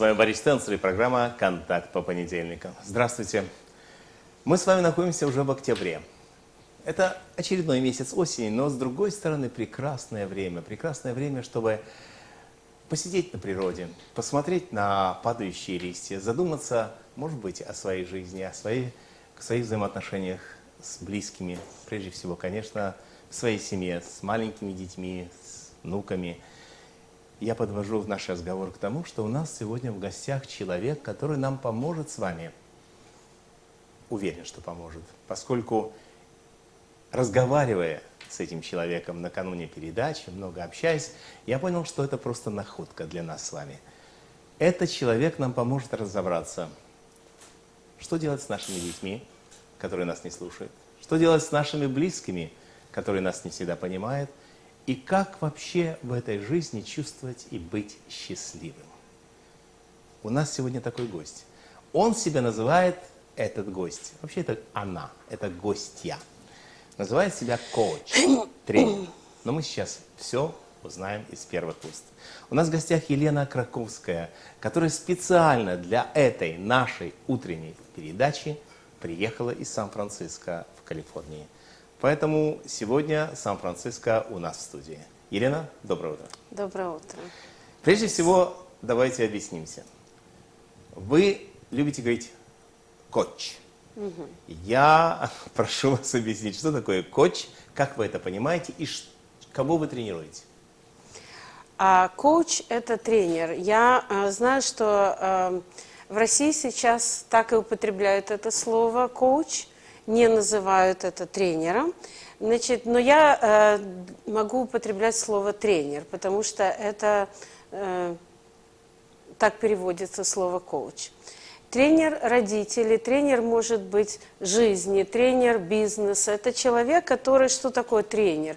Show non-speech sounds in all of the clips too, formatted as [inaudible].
С вами Борис Стенцер и программа «Контакт по понедельникам». Здравствуйте. Мы с вами находимся уже в октябре. Это очередной месяц осени, но с другой стороны прекрасное время. Прекрасное время, чтобы посидеть на природе, посмотреть на падающие листья, задуматься, может быть, о своей жизни, о своей, о своих взаимоотношениях с близкими. Прежде всего, конечно, в своей семье, с маленькими детьми, с внуками – я подвожу наш разговор к тому, что у нас сегодня в гостях человек, который нам поможет с вами. Уверен, что поможет, поскольку разговаривая с этим человеком накануне передачи, много общаясь, я понял, что это просто находка для нас с вами. Этот человек нам поможет разобраться, что делать с нашими детьми, которые нас не слушают, что делать с нашими близкими, которые нас не всегда понимают, и как вообще в этой жизни чувствовать и быть счастливым. У нас сегодня такой гость. Он себя называет, этот гость, вообще это она, это гостья, называет себя коуч, [coughs] тренер. Но мы сейчас все узнаем из первых уст. У нас в гостях Елена Краковская, которая специально для этой нашей утренней передачи приехала из Сан-Франциско в Калифорнии. Поэтому сегодня Сан-Франциско у нас в студии. Елена, доброе утро. Доброе утро. Прежде всего, давайте объяснимся. Вы любите говорить «коч». Угу. Я [laughs] прошу вас объяснить, что такое коч, как вы это понимаете и кого вы тренируете? А, коуч – это тренер. Я а, знаю, что а, в России сейчас так и употребляют это слово «коуч» не называют это тренером. Значит, но я э, могу употреблять слово тренер, потому что это э, так переводится слово коуч. Тренер родителей, тренер может быть жизни, тренер бизнеса. Это человек, который... Что такое тренер?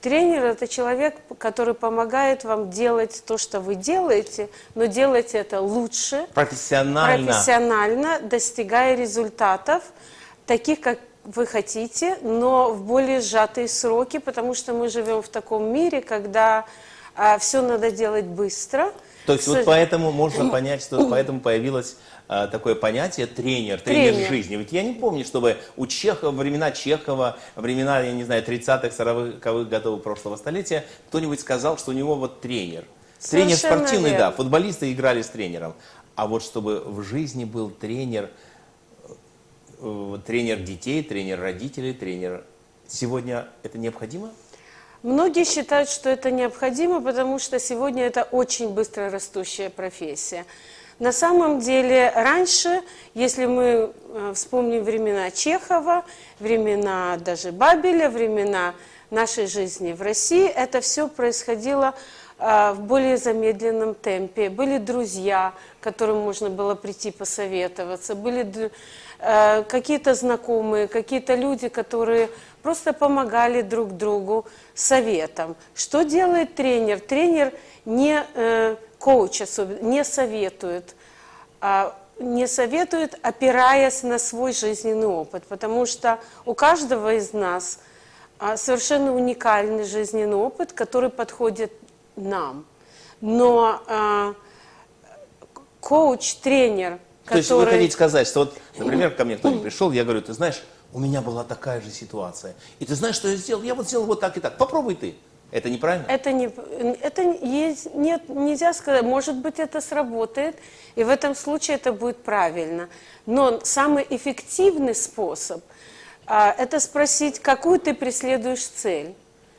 Тренер – это человек, который помогает вам делать то, что вы делаете, но делать это лучше. Профессионально. Профессионально, достигая результатов – таких, как вы хотите, но в более сжатые сроки, потому что мы живем в таком мире, когда а, все надо делать быстро. То есть С... вот поэтому можно [coughs] понять, что поэтому появилось а, такое понятие тренер, тренер, тренер жизни. Ведь я не помню, чтобы у Чехова, времена Чехова, времена, я не знаю, 30-х, 40-х годов прошлого столетия, кто-нибудь сказал, что у него вот тренер. Совершенно тренер спортивный, верно. да, футболисты играли с тренером. А вот чтобы в жизни был тренер – тренер детей, тренер родителей, тренер. Сегодня это необходимо? Многие считают, что это необходимо, потому что сегодня это очень быстро растущая профессия. На самом деле, раньше, если мы э, вспомним времена Чехова, времена даже Бабеля, времена нашей жизни в России, это все происходило э, в более замедленном темпе. Были друзья, которым можно было прийти посоветоваться, были Э, какие-то знакомые, какие-то люди, которые просто помогали друг другу советом. Что делает тренер? Тренер не э, коуч особенно, не советует, а не советует, опираясь на свой жизненный опыт, потому что у каждого из нас а, совершенно уникальный жизненный опыт, который подходит нам. Но э, коуч, тренер то есть вы хотите сказать, что вот, например, ко мне кто-нибудь пришел, я говорю, ты знаешь, у меня была такая же ситуация. И ты знаешь, что я сделал? Я вот сделал вот так и так. Попробуй ты. Это неправильно? Это не, это есть, нет, нельзя сказать. Может быть, это сработает, и в этом случае это будет правильно. Но самый эффективный способ а, это спросить, какую ты преследуешь цель,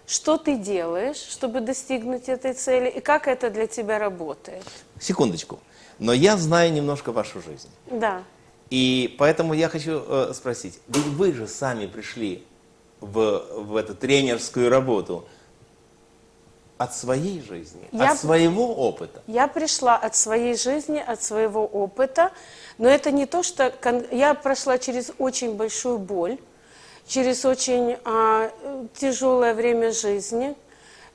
что ты делаешь, чтобы достигнуть этой цели, и как это для тебя работает. Секундочку. Но я знаю немножко вашу жизнь. Да. И поэтому я хочу э, спросить, ведь вы же сами пришли в, в эту тренерскую работу от своей жизни, я, от своего опыта. Я пришла от своей жизни, от своего опыта, но это не то, что... Я прошла через очень большую боль, через очень а, тяжелое время жизни,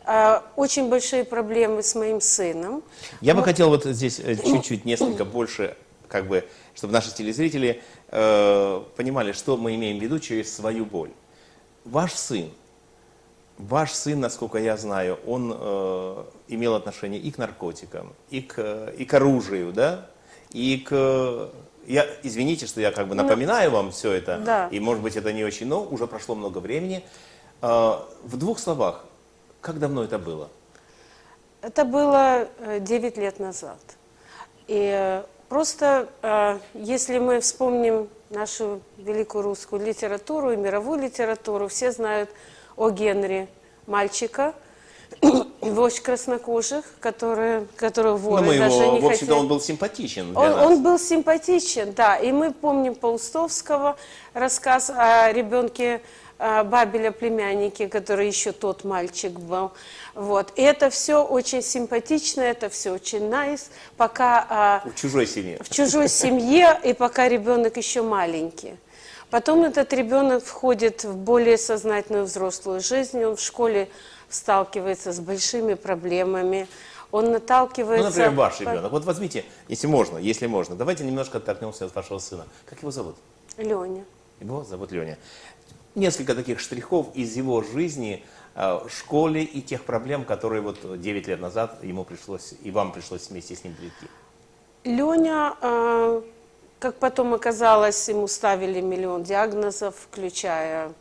а, очень большие проблемы с моим сыном. Я бы хотел вот здесь э, чуть-чуть, несколько больше, как бы, чтобы наши телезрители э, понимали, что мы имеем в виду через свою боль. Ваш сын ваш сын, насколько я знаю, он э, имел отношение и к наркотикам, и к, и к оружию, да, и к... Я, извините, что я как бы напоминаю ну, вам все это, да. и может быть это не очень, но уже прошло много времени. Э, в двух словах, как давно это было? Это было 9 лет назад. И просто, если мы вспомним нашу великую русскую литературу и мировую литературу, все знают о Генри, мальчика, вождь краснокожих, который, которого воры ну, мы даже его, не в общем-то, он был симпатичен он, нас. он был симпатичен, да. И мы помним Паустовского рассказ о ребенке э, Бабеля племяннике, который еще тот мальчик был. Вот. И это все очень симпатично, это все очень nice, пока... Э, в чужой семье. В чужой семье, и пока ребенок еще маленький. Потом этот ребенок входит в более сознательную взрослую жизнь, он в школе сталкивается с большими проблемами, он наталкивается... Ну, например, ваш ребенок. Вот возьмите, если можно, если можно, давайте немножко оттолкнемся от вашего сына. Как его зовут? Леня. Его зовут Леня. Несколько таких штрихов из его жизни в школе и тех проблем, которые вот 9 лет назад ему пришлось, и вам пришлось вместе с ним прийти. Леня э, как потом оказалось, ему ставили миллион диагнозов, включая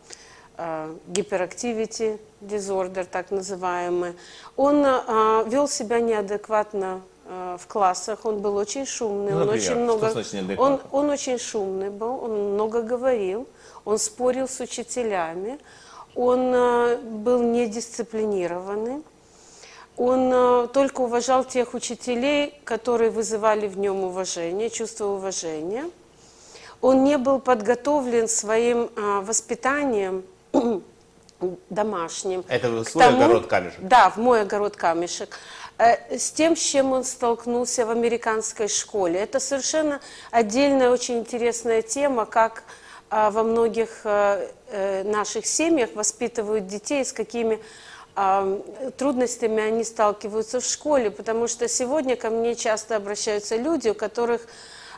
гиперактивити дизордер, так называемый. Он э, вел себя неадекватно э, в классах, он был очень шумный, ну, он очень много, он, он очень шумный был, он много говорил, он спорил с учителями, он э, был недисциплинированный. Он э, только уважал тех учителей, которые вызывали в нем уважение, чувство уважения. Он не был подготовлен своим э, воспитанием [coughs] домашним. Это в свой тому, огород камешек? Да, в мой огород камешек. Э, с тем, с чем он столкнулся в американской школе. Это совершенно отдельная, очень интересная тема, как во многих наших семьях воспитывают детей, с какими трудностями они сталкиваются в школе, потому что сегодня ко мне часто обращаются люди, у которых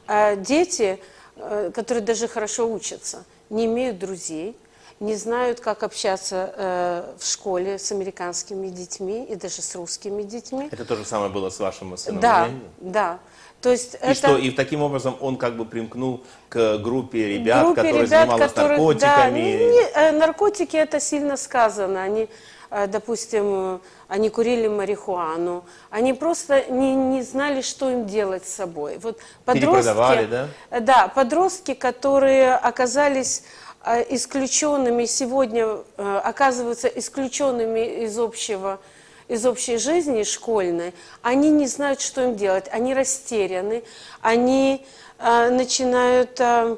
э, дети, э, которые даже хорошо учатся, не имеют друзей, не знают, как общаться э, в школе с американскими детьми и даже с русскими детьми. Это то же самое было с вашим сыном? Да, да. То есть и это... что, и таким образом он как бы примкнул к группе ребят, группе которые ребят, занималась которых, наркотиками? Да, не, наркотики это сильно сказано. Они Э, допустим, они курили марихуану, они просто не, не знали, что им делать с собой. Вот подростки, да? Э, да, подростки, которые оказались э, исключенными, сегодня оказываются исключенными из общего из общей жизни школьной, они не знают, что им делать, они растеряны, они э, начинают э,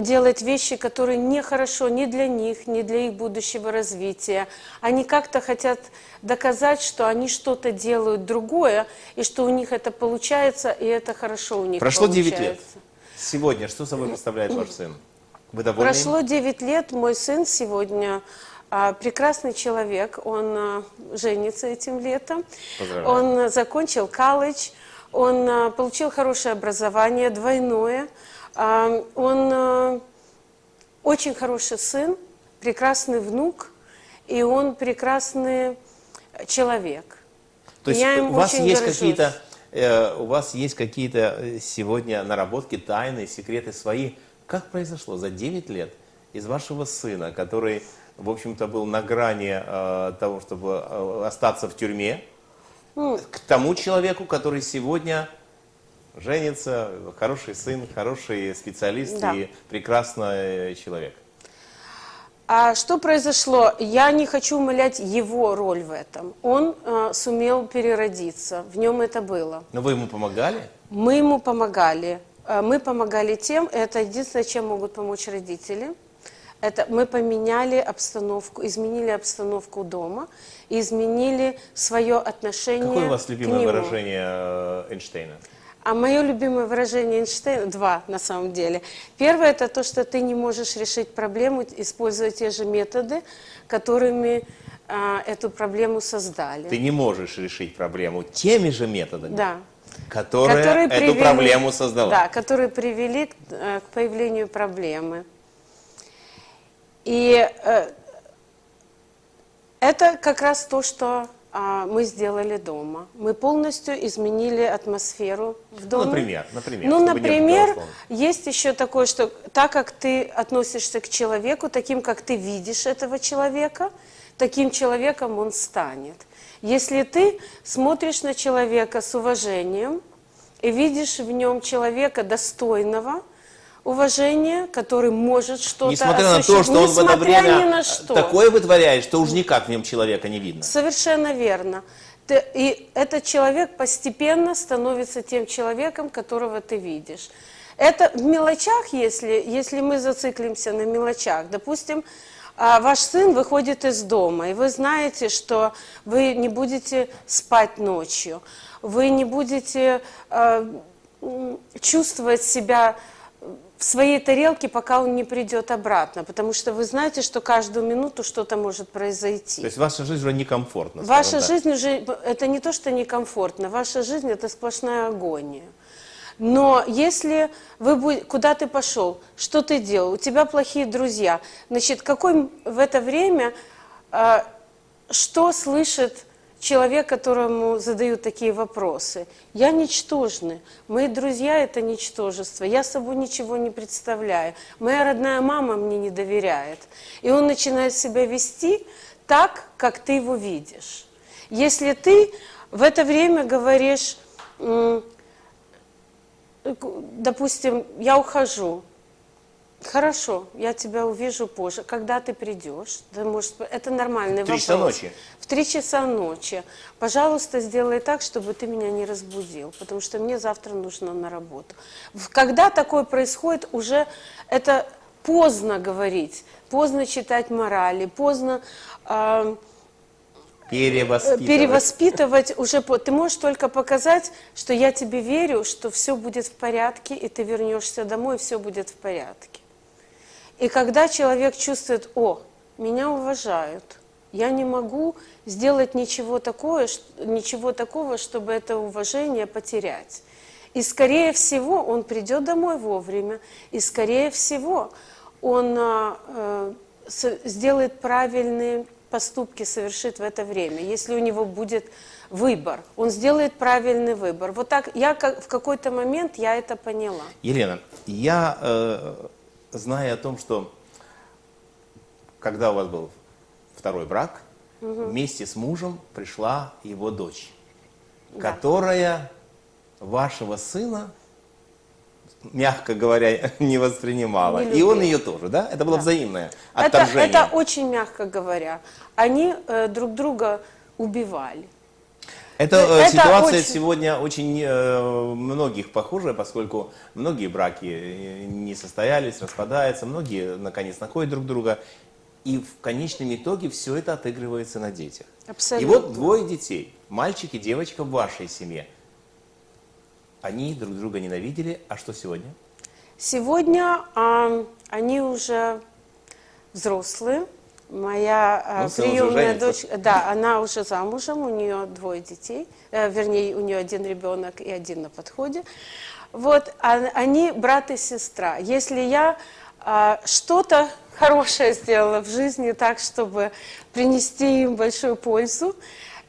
делать вещи, которые нехорошо ни для них, ни для их будущего развития. Они как-то хотят доказать, что они что-то делают другое, и что у них это получается, и это хорошо у них Прошло получается. 9 лет. Сегодня что собой представляет ваш сын? Вы довольны? Прошло 9 лет. Мой сын сегодня а, прекрасный человек. Он а, женится этим летом. Поздравляю. Он закончил колледж. Он а, получил хорошее образование, двойное. Он очень хороший сын, прекрасный внук, и он прекрасный человек. То есть Я у вас есть какие-то э, у вас есть какие-то э, сегодня наработки, тайны, секреты свои. Как произошло за 9 лет из вашего сына, который, в общем-то, был на грани э, того, чтобы э, остаться в тюрьме, ну, к тому человеку, который сегодня женится, хороший сын, хороший специалист да. и прекрасный человек. А что произошло? Я не хочу умалять его роль в этом. Он э, сумел переродиться, в нем это было. Но вы ему помогали? Мы ему помогали. Э, мы помогали тем, это единственное, чем могут помочь родители. Это мы поменяли обстановку, изменили обстановку дома, изменили свое отношение Какое у вас любимое к нему. выражение э, Эйнштейна? А мое любимое выражение Эйнштейна, два на самом деле. Первое, это то, что ты не можешь решить проблему, используя те же методы, которыми а, эту проблему создали. Ты не можешь решить проблему теми же методами, Да. Которые, Которые эту привели- проблему создала. Да, которые привели к, э, к появлению проблемы. И э, Это как раз то, что а, мы сделали дома. Мы полностью изменили атмосферу в Ну, доме. например, например. Ну, например, есть еще такое, что так как ты относишься к человеку, таким, как ты видишь этого человека, таким человеком он станет. Если ты смотришь на человека с уважением и видишь в нем человека достойного уважения, который может что-то Несмотря на то, что он в это время ни на что. такое вытворяет, что уж никак в нем человека не видно. Совершенно верно. Ты- и этот человек постепенно становится тем человеком, которого ты видишь. Это в мелочах, если, если мы зациклимся на мелочах. Допустим, а, ваш сын выходит из дома, и вы знаете, что вы не будете спать ночью, вы не будете м, чувствовать себя в своей тарелке, пока он не придет обратно, потому что вы знаете, что каждую минуту что-то может произойти. То есть ваша жизнь уже некомфортна. Ваша так. жизнь уже, это не то, что некомфортно, ваша жизнь это сплошная агония. Но если вы куда ты пошел, что ты делал, у тебя плохие друзья, значит, какой в это время, а, что слышит человек, которому задают такие вопросы? Я ничтожный, мои друзья это ничтожество, я собой ничего не представляю, моя родная мама мне не доверяет. И он начинает себя вести так, как ты его видишь. Если ты в это время говоришь, допустим, я ухожу, хорошо, я тебя увижу позже, когда ты придешь, ты можешь это нормальный В три вопрос. часа ночи? В три часа ночи. Пожалуйста, сделай так, чтобы ты меня не разбудил, потому что мне завтра нужно на работу. Когда такое происходит, уже это поздно говорить, поздно читать морали, поздно а, Перевоспитывать. перевоспитывать уже ты можешь только показать, что я тебе верю, что все будет в порядке, и ты вернешься домой, и все будет в порядке. И когда человек чувствует, о, меня уважают, я не могу сделать ничего, такое, ничего такого, чтобы это уважение потерять. И скорее всего он придет домой вовремя, и скорее всего он а, э, сделает правильные поступки, совершит в это время, если у него будет выбор. Он сделает правильный выбор. Вот так я как- в какой-то момент я это поняла. Елена, я, э, зная о том, что когда у вас был второй брак, вместе с мужем пришла его дочь, Да. которая вашего сына, мягко говоря, [laughs] не воспринимала. Не И он ее тоже, да? Это было Да. взаимное Это, отторжение. это очень мягко говоря. Они э, друг друга убивали. Это, Ну, э, это ситуация очень- сегодня очень э, многих похожая, поскольку многие браки э, не состоялись, распадаются, многие наконец находят друг друга, и в конечном итоге все это отыгрывается на детях. Абсолютно. И вот двое детей, мальчик и девочка в вашей семье. Они друг друга ненавидели, а что сегодня? Сегодня а, они уже взрослые. Моя а, Ну, приемная дочь, да, она уже замужем, у нее двое детей, э, вернее, у нее один ребенок и один на подходе. Вот, а, они брат и сестра. Если я а, что-то хорошее сделала в жизни так, чтобы принести им большую пользу,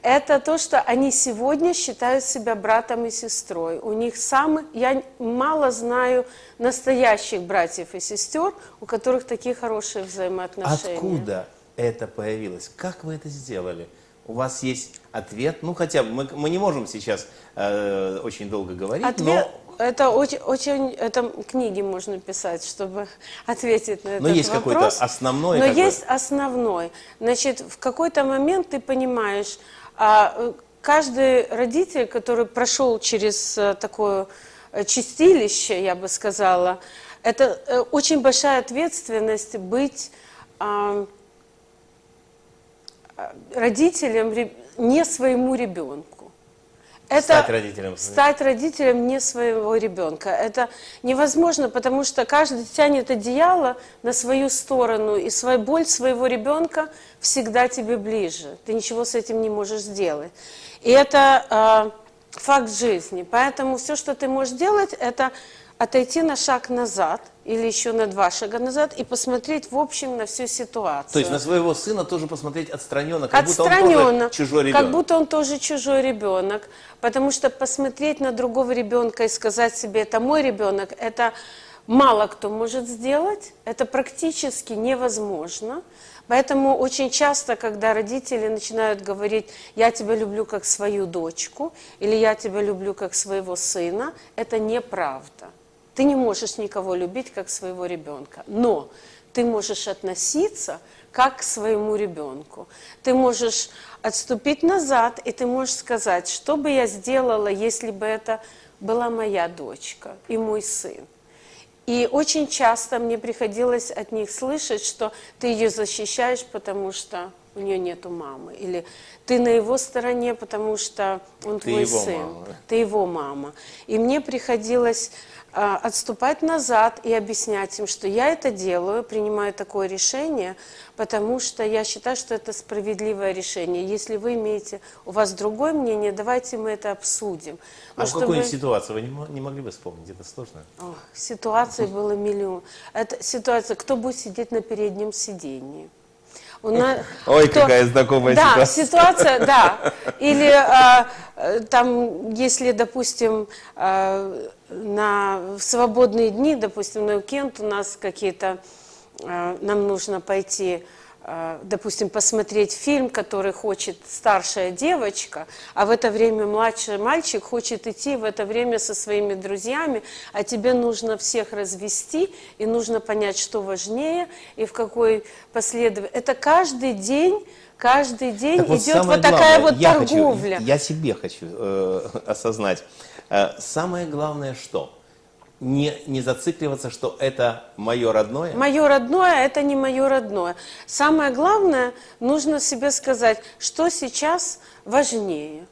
это то, что они сегодня считают себя братом и сестрой. У них самый, я мало знаю настоящих братьев и сестер, у которых такие хорошие взаимоотношения. Откуда это появилось? Как вы это сделали? У вас есть ответ? Ну, хотя мы, мы не можем сейчас э, очень долго говорить, Ответ, но это очень, очень, это книги можно писать, чтобы [laughs] ответить на этот Но есть какой-то вопрос. основной, Но как бы- есть основной. Значит, в какой-то момент ты понимаешь, а, э, каждый родитель, который прошел через э, такое э, чистилище, я бы сказала, это очень большая ответственность быть а, родителем не своему ребенку. Это Стать родителем. Стать родителем не своего ребенка. Это невозможно, потому что каждый тянет одеяло на свою сторону, и свою боль своего ребенка всегда тебе ближе. Ты ничего с этим не можешь сделать. И это а, факт жизни. Поэтому все, что ты можешь делать, это отойти на шаг назад или еще на два шага назад и посмотреть в общем на всю ситуацию. То есть на своего сына тоже посмотреть отстраненно, как отстраненно, будто он тоже чужой ребенок. Как будто он тоже чужой ребенок. Потому что посмотреть на другого ребенка и сказать себе, это мой ребенок, это мало кто может сделать, это практически невозможно. Поэтому очень часто, когда родители начинают говорить, я тебя люблю как свою дочку, или я тебя люблю как своего сына, это неправда. Ты не можешь никого любить как своего ребенка, но ты можешь относиться как к своему ребенку. Ты можешь отступить назад, и ты можешь сказать, что бы я сделала, если бы это была моя дочка и мой сын. И очень часто мне приходилось от них слышать, что ты ее защищаешь, потому что у нее нету мамы. Или ты на его стороне, потому что он Ты твой сын. мама? Ты его мама. И мне приходилось отступать назад и объяснять им, что я это делаю, принимаю такое решение, потому что я считаю, что это справедливое решение. Если вы имеете у вас другое мнение, давайте мы это обсудим. А Но в какой ситуации вы не, не могли бы вспомнить? Это сложно? Ситуаций было миллион. Это ситуация, кто будет сидеть на переднем сидении. У нас- Ой, кто- какая знакомая да, ситуация. ситуация, да. Или а, там, если, допустим, а, на в свободные дни, допустим, на уикенд у нас какие-то, а, нам нужно пойти, допустим, посмотреть фильм, который хочет старшая девочка, а в это время младший мальчик хочет идти в это время со своими друзьями, а тебе нужно всех развести, и нужно понять, что важнее, и в какой последовательности. Это каждый день, каждый день Так вот, идет вот такая главное, вот я хочу- торговля. я себе хочу э, [laughs] осознать. Э, самое главное что? Не, не зацикливаться, что это мое родное. Мое родное – это не мое родное. Самое главное, нужно себе сказать, что сейчас важнее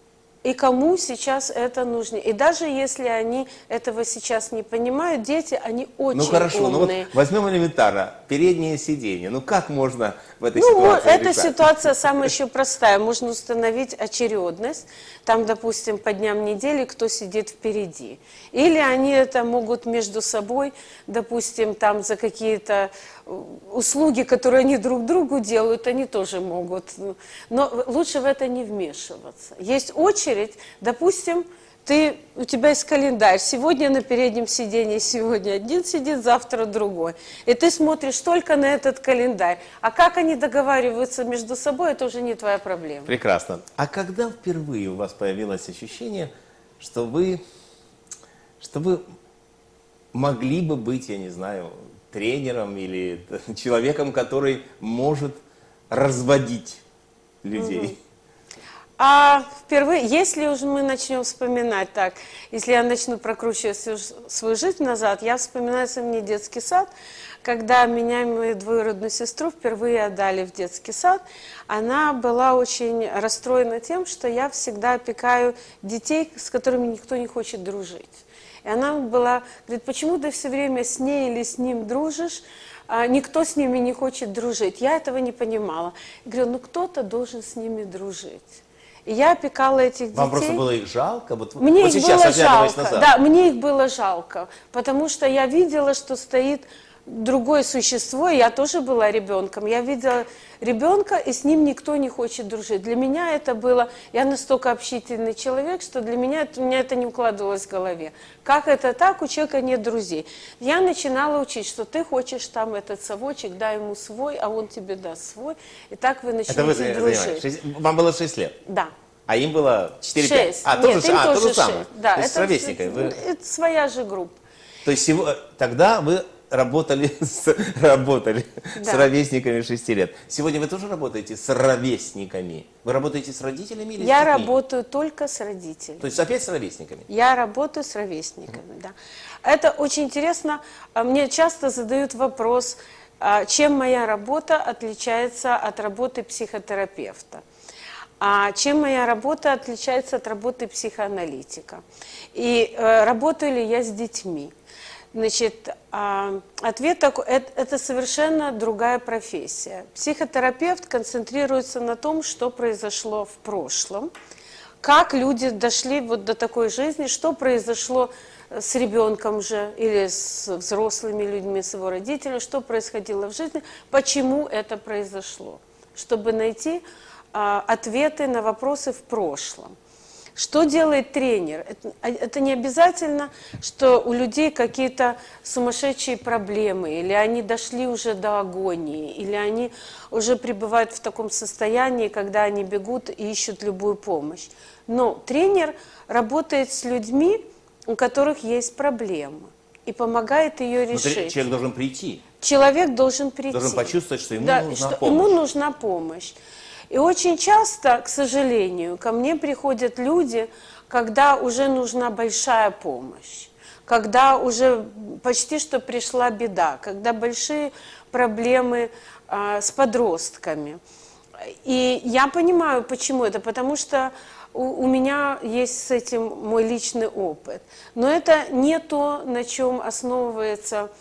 и кому сейчас это нужнее. И даже если они этого сейчас не понимают, дети, они очень ну хорошо, ну вот умные. возьмем элементарно, переднее сиденье. Ну как можно в этой Ну, ситуации эта решать? ситуация самая [laughs] еще простая. Можно установить очередность. Там, допустим, по дням недели, кто сидит впереди. Или они это могут между собой, допустим, там за какие-то услуги, которые они друг другу делают, они тоже могут. Но лучше в это не вмешиваться. Есть очередь, допустим, ты, у тебя есть календарь, сегодня на переднем сиденье, сегодня один сидит, завтра другой. И ты смотришь только на этот календарь. А как они договариваются между собой, это уже не твоя проблема. Прекрасно. А когда впервые у вас появилось ощущение, что вы, что вы могли бы быть, я не знаю, тренером или [laughs] человеком, который может разводить людей? А впервые, если уже мы начнем вспоминать так, если я начну прокручивать всю свою жизнь назад, я вспоминаю мне детский сад, когда меня и мою двоюродную сестру впервые отдали в детский сад, она была очень расстроена тем, что я всегда опекаю детей, с которыми никто не хочет дружить. И она была, говорит, почему ты все время с ней или с ним дружишь, а никто с ними не хочет дружить. Я этого не понимала. Я говорю, ну кто-то должен с ними дружить. И я опекала этих детей. Вам просто было их жалко? Вот, Мне вот их сейчас, было жалко. назад. Да, мне их было жалко, потому что я видела, что стоит другое существо, я тоже была ребенком. Я видела ребенка, и с ним никто не хочет дружить. Для меня это было, я настолько общительный человек, что для меня это, у меня это не укладывалось в голове. Как это так, у человека нет друзей? Я начинала учить, что ты хочешь там этот совочек, дай ему свой, а он тебе даст свой, и так вы начнете Это вы дружить. Шесть- Вам было 6 лет, Да. а им было 4-5. Шесть. А, Нет, тоже, им а, то тоже же самое. Да, То есть с это, ровесниками. Вы- это своя же группа. То есть тогда вы работали [laughs] с, работали с Да. ровесниками 6 лет. Сегодня вы тоже работаете с ровесниками? Вы работаете с родителями или с Я детьми? работаю только с родителями. То есть опять с ровесниками? Я работаю с ровесниками, да. Это очень интересно. Мне часто задают вопрос, а, чем моя работа отличается от работы психотерапевта. А чем моя работа отличается от работы психоаналитика? И э, работаю ли я с детьми? Значит, а, ответ такой, это, совершенно другая профессия. Психотерапевт концентрируется на том, что произошло в прошлом, как люди дошли вот до такой жизни, что произошло с ребенком же или с взрослыми людьми, с его родителями, что происходило в жизни, почему это произошло, чтобы найти а, ответы на вопросы в прошлом. Что делает тренер? Это, а, это не обязательно, что у людей какие-то сумасшедшие проблемы, или они дошли уже до агонии, или они уже пребывают в таком состоянии, когда они бегут и ищут любую помощь. Но тренер работает с людьми, у которых есть проблема, и помогает ее решить. Но человек должен прийти. Человек должен прийти. Должен почувствовать, что ему да, нужна что помощь. Ему нужна помощь. И очень часто, к сожалению, ко мне приходят люди, когда уже нужна большая помощь, когда уже почти что пришла беда, когда большие проблемы а, с подростками. И я понимаю, почему это, потому что у, у меня есть с этим мой личный опыт. Но это не то, на чем основывается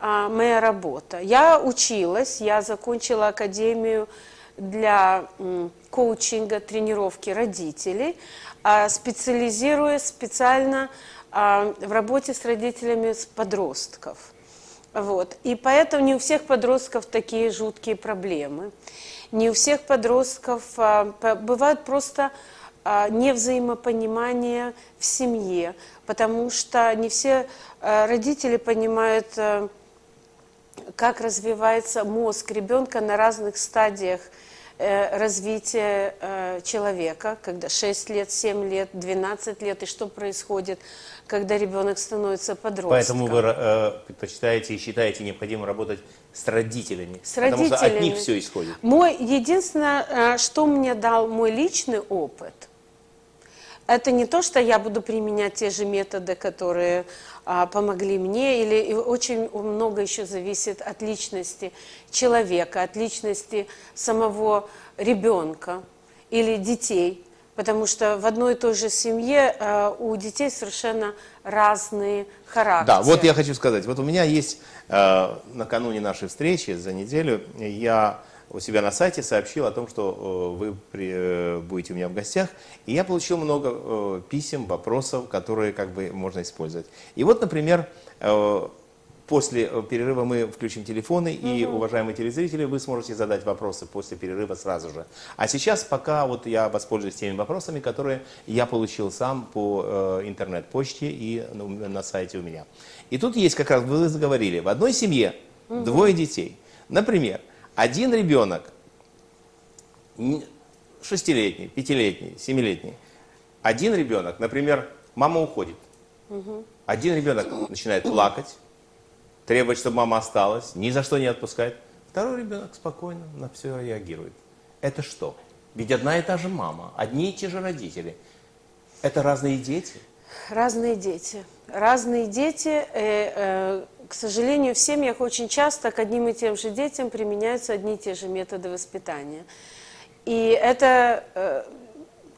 а, моя работа. Я училась, я закончила академию для коучинга, тренировки родителей, а, специализируясь специально а, в работе с родителями с подростков. Вот. И поэтому не у всех подростков такие жуткие проблемы. Не у всех подростков а, бывают просто невзаимопонимание в семье, потому что не все родители понимают, как развивается мозг ребенка на разных стадиях э, развития человека, когда 6 лет, 7 лет, 12 лет, и что происходит, когда ребенок становится подростком. Поэтому вы э, предпочитаете и считаете необходимо работать с родителями, с потому родителями. что от них все исходит. Мой, единственное, что мне дал мой личный опыт – это не то, что я буду применять те же методы, которые помогли мне, или очень много еще зависит от личности человека, от личности самого ребенка или детей, потому что в одной и той же семье а, у детей совершенно разные характеры. Да, вот я хочу сказать, вот у меня есть э, накануне нашей встречи за неделю я у себя на сайте сообщил о том, что э, вы при, э, будете у меня в гостях, и я получил много э, писем, вопросов, которые как бы можно использовать. И вот, например, после перерыва мы включим телефоны, и, угу. уважаемые телезрители, вы сможете задать вопросы после перерыва сразу же. А сейчас пока вот я воспользуюсь теми вопросами, которые я получил сам по интернет-почте и ну, на сайте у меня. И тут есть как раз, вы заговорили, в одной семье угу. двое детей. Например, один ребенок, шестилетний, пятилетний, семилетний, один ребенок, например, мама уходит, один ребенок начинает плакать, требовать, чтобы мама осталась, ни за что не отпускает. Второй ребенок спокойно на все реагирует. Это что? Ведь одна и та же мама, одни и те же родители. Это разные дети. Разные дети. Разные дети. Э, э, к сожалению, в семьях очень часто к одним и тем же детям применяются одни и те же методы воспитания. И это, э,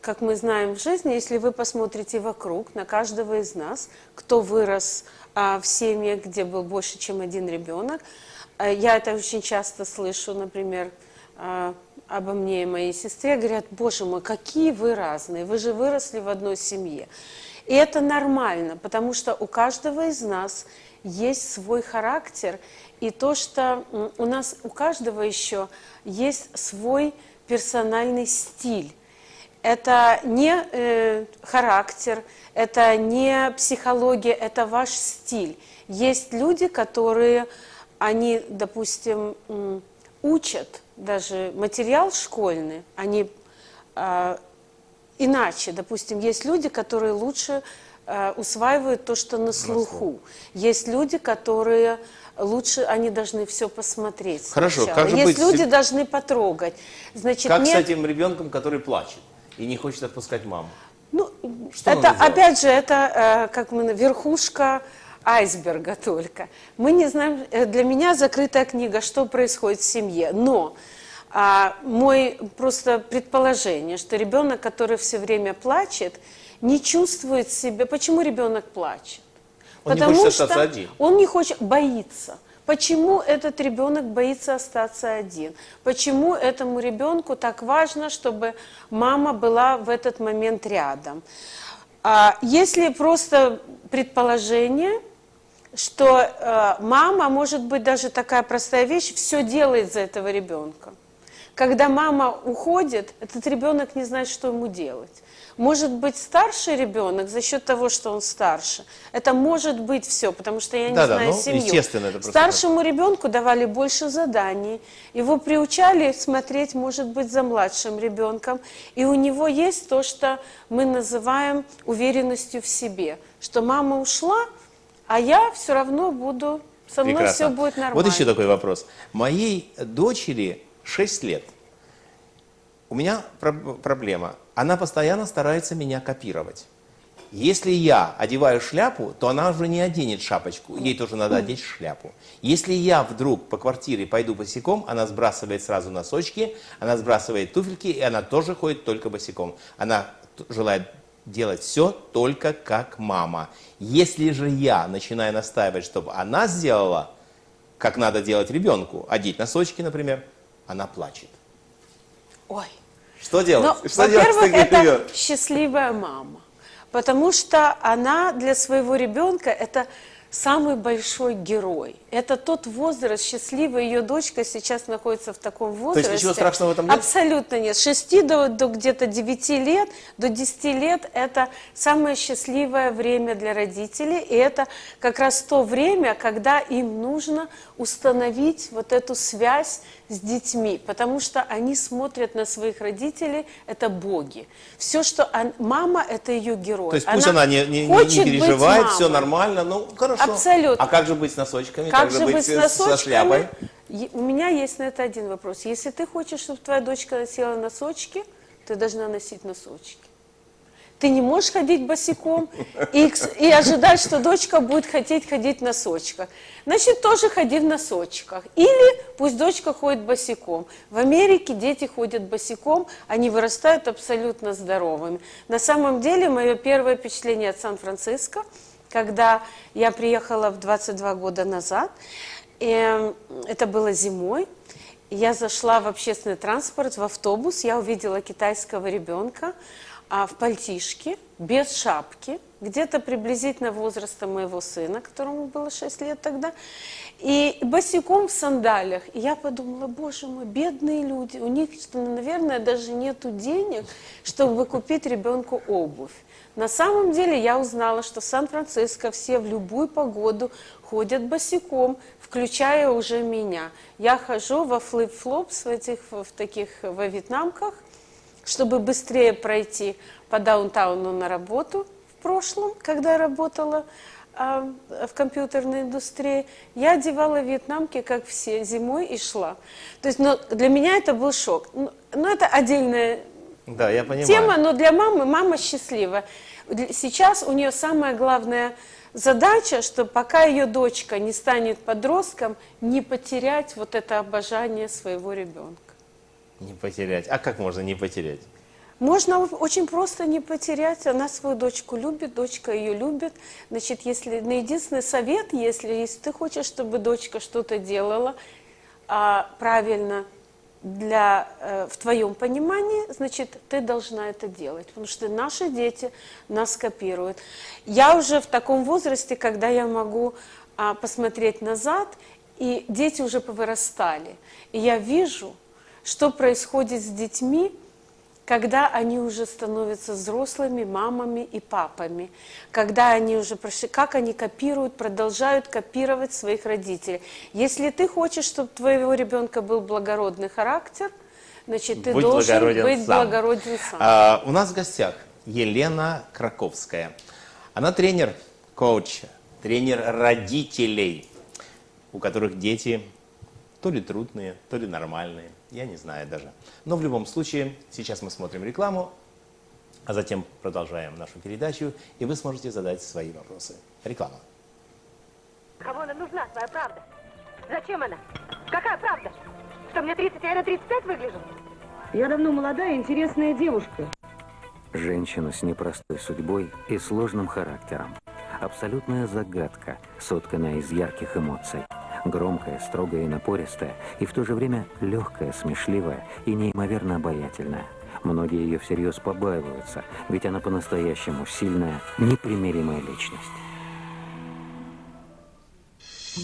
как мы знаем в жизни, если вы посмотрите вокруг на каждого из нас, кто вырос а, в семье, где был больше, чем один ребенок, э, я это очень часто слышу, например, а, обо мне и моей сестре, говорят, боже мой, какие вы разные, вы же выросли в одной семье. И это нормально, потому что у каждого из нас есть свой характер, и то, что у нас у каждого еще есть свой персональный стиль. Это не э, характер, это не психология, это ваш стиль. Есть люди, которые, они, допустим, учат даже материал школьный, они э, иначе. Допустим, есть люди, которые лучше Э, усваивают то, что на слуху. Есть люди, которые лучше, они должны все посмотреть. Хорошо, сначала. как же Есть быть? люди, должны потрогать. Значит, как нет... с этим ребенком, который плачет и не хочет отпускать маму? Ну, что это, опять же, это э, как мы, верхушка айсберга только. Мы не знаем, э, для меня закрытая книга, что происходит в семье. Но а, мой просто предположение, что ребенок, который все время плачет, не чувствует себя. Почему ребенок плачет? Он Потому не хочет что один. он не хочет, боится. Почему этот ребенок боится остаться один? Почему этому ребенку так важно, чтобы мама была в этот момент рядом? А если просто предположение, что э, мама, может быть, даже такая простая вещь, все делает за этого ребенка. Когда мама уходит, этот ребенок не знает, что ему делать. Может быть старший ребенок за счет того, что он старше. Это может быть все, потому что я не Да, да, знаю ну, семью. естественно, это Старшему ребенку давали больше заданий. Его приучали смотреть, может быть, за младшим ребенком. И у него есть то, что мы называем уверенностью в себе. Что мама ушла, а я все равно буду, со мной Прекрасно. все будет нормально. Вот еще такой вопрос. Моей дочери 6 лет. У меня про- проблема. Она постоянно старается меня копировать. Если я одеваю шляпу, то она уже не оденет шапочку, ей тоже надо одеть шляпу. Если я вдруг по квартире пойду босиком, она сбрасывает сразу носочки, она сбрасывает туфельки, и она тоже ходит только босиком. Она желает делать все только как мама. Если же я начинаю настаивать, чтобы она сделала, как надо делать ребенку, одеть носочки, например, она плачет. Ой. Что делать? Ну, что делать во-первых, таким это счастливая мама. Потому что она для своего ребенка это самый большой герой. Это тот возраст, счастливая ее дочка сейчас находится в таком возрасте. ничего страшного в этом нет? Абсолютно нет. С 6 до, до где-то 9 лет, до 10 лет это самое счастливое время для родителей. И это как раз то время, когда им нужно установить вот эту связь с детьми, потому что они смотрят на своих родителей, это боги. Все, что он- мама, это ее герой. То есть пусть она, не, не- не- не переживает, все нормально, ну хорошо. Абсолютно. А как же быть с носочками? Как же быть с носочками? со шляпой? У меня есть на это один вопрос. Если ты хочешь, чтобы твоя дочка носила носочки, ты должна носить носочки. Ты не можешь ходить босиком и, и ожидать, что дочка будет хотеть ходить в носочках. Значит, тоже ходи в носочках. Или пусть дочка ходит босиком. В Америке дети ходят босиком, они вырастают абсолютно здоровыми. На самом деле, мое первое впечатление от Сан-Франциско, когда я приехала в 22 года назад, Эм, это было зимой. Я зашла в общественный транспорт, в автобус, я увидела китайского ребенка а, в пальтишке, без шапки, где-то приблизительно возраста моего сына, которому было 6 лет тогда, и босиком в сандалях. И я подумала, боже мой, бедные люди, у них, наверное, даже нету денег, чтобы купить ребенку обувь. На самом деле я узнала, что в Сан-Франциско все в любую погоду ходят босиком, включая уже меня. Я хожу во флип-флопс, в, этих, в таких, во вьетнамках, чтобы быстрее пройти по даунтауну на работу в прошлом, когда работала а, в компьютерной индустрии, я одевала вьетнамки, как все, зимой и шла. То есть, но для меня это был шок. Ну, ну, это отдельная Да, я понимаю. тема, но для мамы мама счастлива. Сейчас у нее самая главная задача, что пока ее дочка не станет подростком, не потерять вот это обожание своего ребенка. Не потерять. А как можно не потерять? Можно очень просто не потерять. Она свою дочку любит, дочка ее любит. Значит, если на единственный совет, если, если ты хочешь, чтобы дочка что-то делала а, правильно для, э, в твоем понимании, значит, ты должна это делать. Потому что наши дети нас копируют. Я уже в таком возрасте, когда я могу а, посмотреть назад, и дети уже повырастали. И я вижу, что происходит с детьми, когда они уже становятся взрослыми мамами и папами, когда они уже прошли, как они копируют, продолжают копировать своих родителей. Если ты хочешь, чтобы твоего ребенка был благородный характер, значит, ты Будь должен благороден быть сам. благороден сам. А, у нас в гостях Елена Краковская. Она тренер, коуч, тренер родителей, у которых дети то ли трудные, то ли нормальные, я не знаю даже. Но в любом случае, сейчас мы смотрим рекламу, а затем продолжаем нашу передачу, и вы сможете задать свои вопросы. Реклама. Кому она нужна, твоя правда? Зачем она? Какая правда? Что мне 30, а я на 35 выгляжу? Я давно молодая, интересная девушка. Женщина с непростой судьбой и сложным характером. Абсолютная загадка, сотканная из ярких эмоций. Громкая, строгая и напористая, и в то же время легкая, смешливая и неимоверно обаятельная. Многие ее всерьез побаиваются, ведь она по-настоящему сильная, непримиримая личность.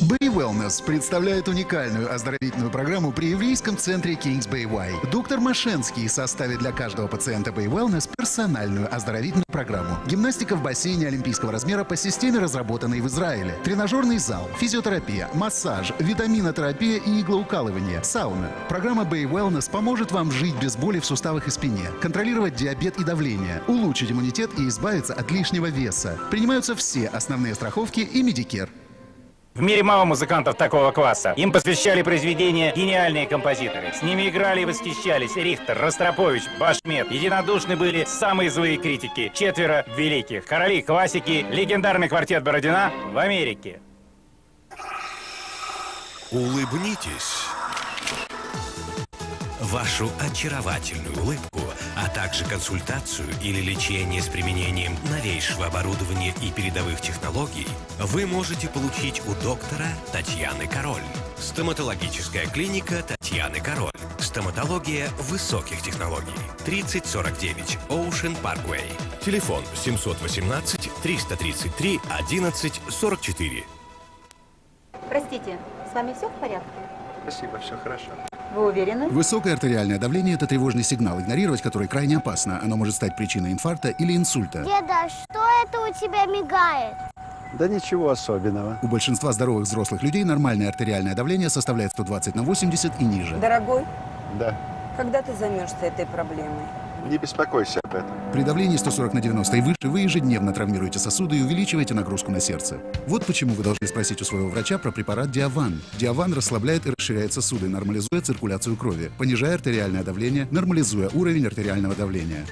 Bay Wellness представляет уникальную оздоровительную программу при еврейском центре Kings Bay Y. Доктор Машенский составит для каждого пациента Bay Wellness персональную оздоровительную программу. Гимнастика в бассейне олимпийского размера по системе, разработанной в Израиле. Тренажерный зал, физиотерапия, массаж, витаминотерапия и иглоукалывание, сауна. Программа Bay Wellness поможет вам жить без боли в суставах и спине, контролировать диабет и давление, улучшить иммунитет и избавиться от лишнего веса. Принимаются все основные страховки и Medicare. В мире мало музыкантов такого класса. Им посвящали произведения гениальные композиторы. С ними играли и восхищались Рихтер, Ростропович, Башмет. Единодушны были самые злые критики. Четверо великих. Короли классики, легендарный квартет Бородина в Америке. Улыбнитесь. Вашу очаровательную улыбку, а также консультацию или лечение с применением новейшего оборудования и передовых технологий вы можете получить у доктора Татьяны Король. Стоматологическая клиника Татьяны Король. Стоматология высоких технологий. 3049 Ocean Parkway. Телефон 718 333 1144. Простите, с вами все в порядке? Спасибо, все хорошо. Вы уверены? Высокое артериальное давление – это тревожный сигнал, игнорировать который крайне опасно. Оно может стать причиной инфаркта или инсульта. Деда, что это у тебя мигает? Да ничего особенного. У большинства здоровых взрослых людей нормальное артериальное давление составляет 120 на 80 и ниже. Дорогой, Да, когда ты займешься этой проблемой? Не беспокойся об этом. При давлении 140 на 90 и выше вы ежедневно травмируете сосуды и увеличиваете нагрузку на сердце. Вот почему вы должны спросить у своего врача про препарат Диаван. Диаван расслабляет и расширяет сосуды, нормализуя циркуляцию крови, понижая артериальное давление, нормализуя уровень артериального давления.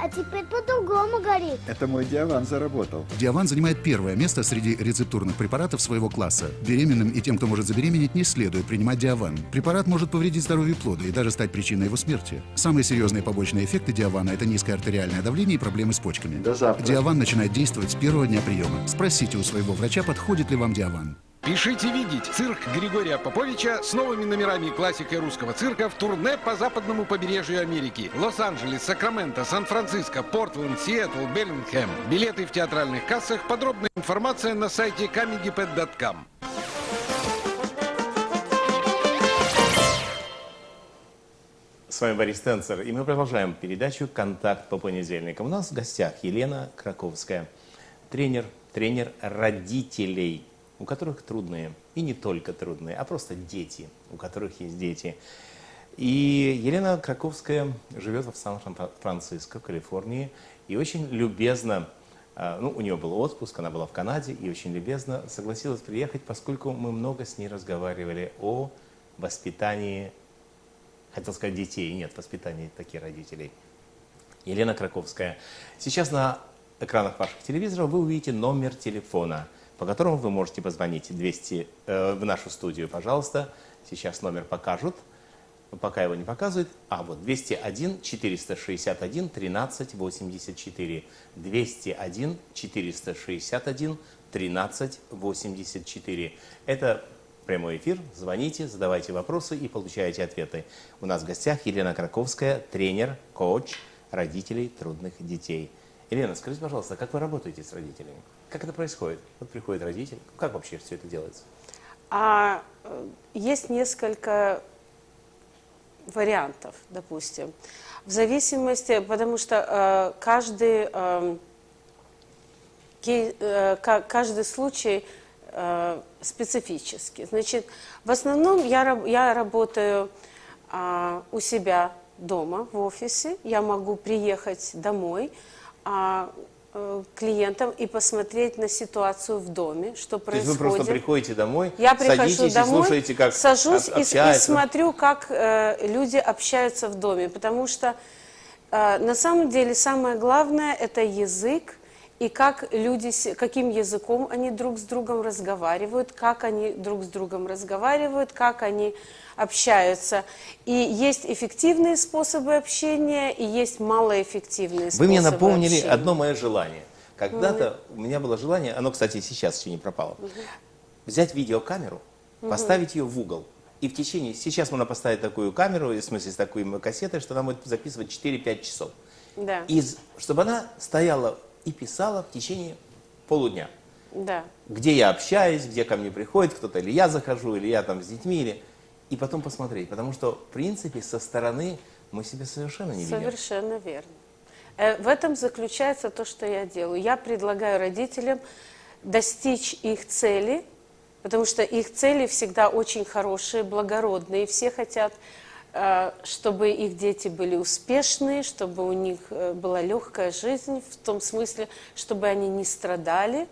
А теперь по-другому горит. Это мой диаван заработал. Диаван занимает первое место среди рецептурных препаратов своего класса. Беременным и тем, кто может забеременеть, не следует принимать Диаван. Препарат может повредить здоровью плода и даже стать причиной его смерти. Самые серьезные побочные эффекты Диавана – это низкое артериальное давление и проблемы с почками. До завтра. Диаван начинает действовать с первого дня приема. Спросите у своего врача, подходит ли вам Диаван. Пишите видеть цирк Григория Поповича с новыми номерами классикой русского цирка в турне по западному побережью Америки. Лос-Анджелес, Сакраменто, Сан-Франциско, Портленд, Сиэтл, Беллингхэм. Билеты в театральных кассах. Подробная информация на сайте comedipet.com. С вами Борис Тенцер, и мы продолжаем передачу «Контакт по понедельникам». У нас в гостях Елена Краковская, тренер, тренер родителей, у которых трудные, и не только трудные, а просто дети, у которых есть дети. И Елена Краковская живет в Сан-Франциско, Калифорнии, и очень любезно, а, ну, у нее был отпуск, она была в Канаде, и очень любезно согласилась приехать, поскольку мы много с ней разговаривали о воспитании хотел сказать детей, нет, воспитание таких родителей. Елена Краковская. Сейчас на экранах ваших телевизоров вы увидите номер телефона, по которому вы можете позвонить 200, э, в нашу студию, пожалуйста. Сейчас номер покажут. Пока его не показывают. А, вот 201 461 13 84. 201 461 13 84. Это прямой эфир. Звоните, задавайте вопросы и получаете ответы. У нас в гостях Елена Краковская, тренер, коуч родителей трудных детей. Елена, скажите, пожалуйста, как вы работаете с родителями? Как это происходит? Вот приходит родитель. Как вообще все это делается? А э, есть несколько вариантов, допустим. В зависимости, потому что э, каждый, э, кей, э, каждый случай э, специфически. Значит, в основном я, я работаю э, у себя дома, в офисе. Я могу приехать домой э, клиентам и посмотреть на ситуацию в доме, что То происходит. есть вы просто приходите домой, я прихожу садитесь домой, и слушаете, как сажусь и, и общаются. смотрю, как э, люди общаются в доме, потому что э, на самом деле самое главное это язык и как люди, каким языком они друг с другом разговаривают, как они друг с другом разговаривают, как они общаются. И есть эффективные способы общения, и есть малоэффективные способы Вы мне напомнили общения. одно мое желание. Когда-то у меня было желание, оно, кстати, сейчас еще не пропало, взять видеокамеру Мгм. поставить ее в угол. И в течение, сейчас можно поставить такую камеру, в смысле с такой кассетой, что она будет записывать 4-5 часов. Да. И чтобы она стояла и писала в течение полудня. Да. Где я общаюсь, где ко мне приходит кто-то, или я захожу, или я там с детьми, или... И потом посмотреть. Потому что, в принципе, со стороны мы себя совершенно не видим. Совершенно верно. Э, В этом заключается то, что я делаю. Я предлагаю родителям достичь их цели, потому что их цели всегда очень хорошие, благородные. Все хотят, чтобы их дети были успешные, чтобы у них э, была легкая жизнь, в том смысле, чтобы они не страдали,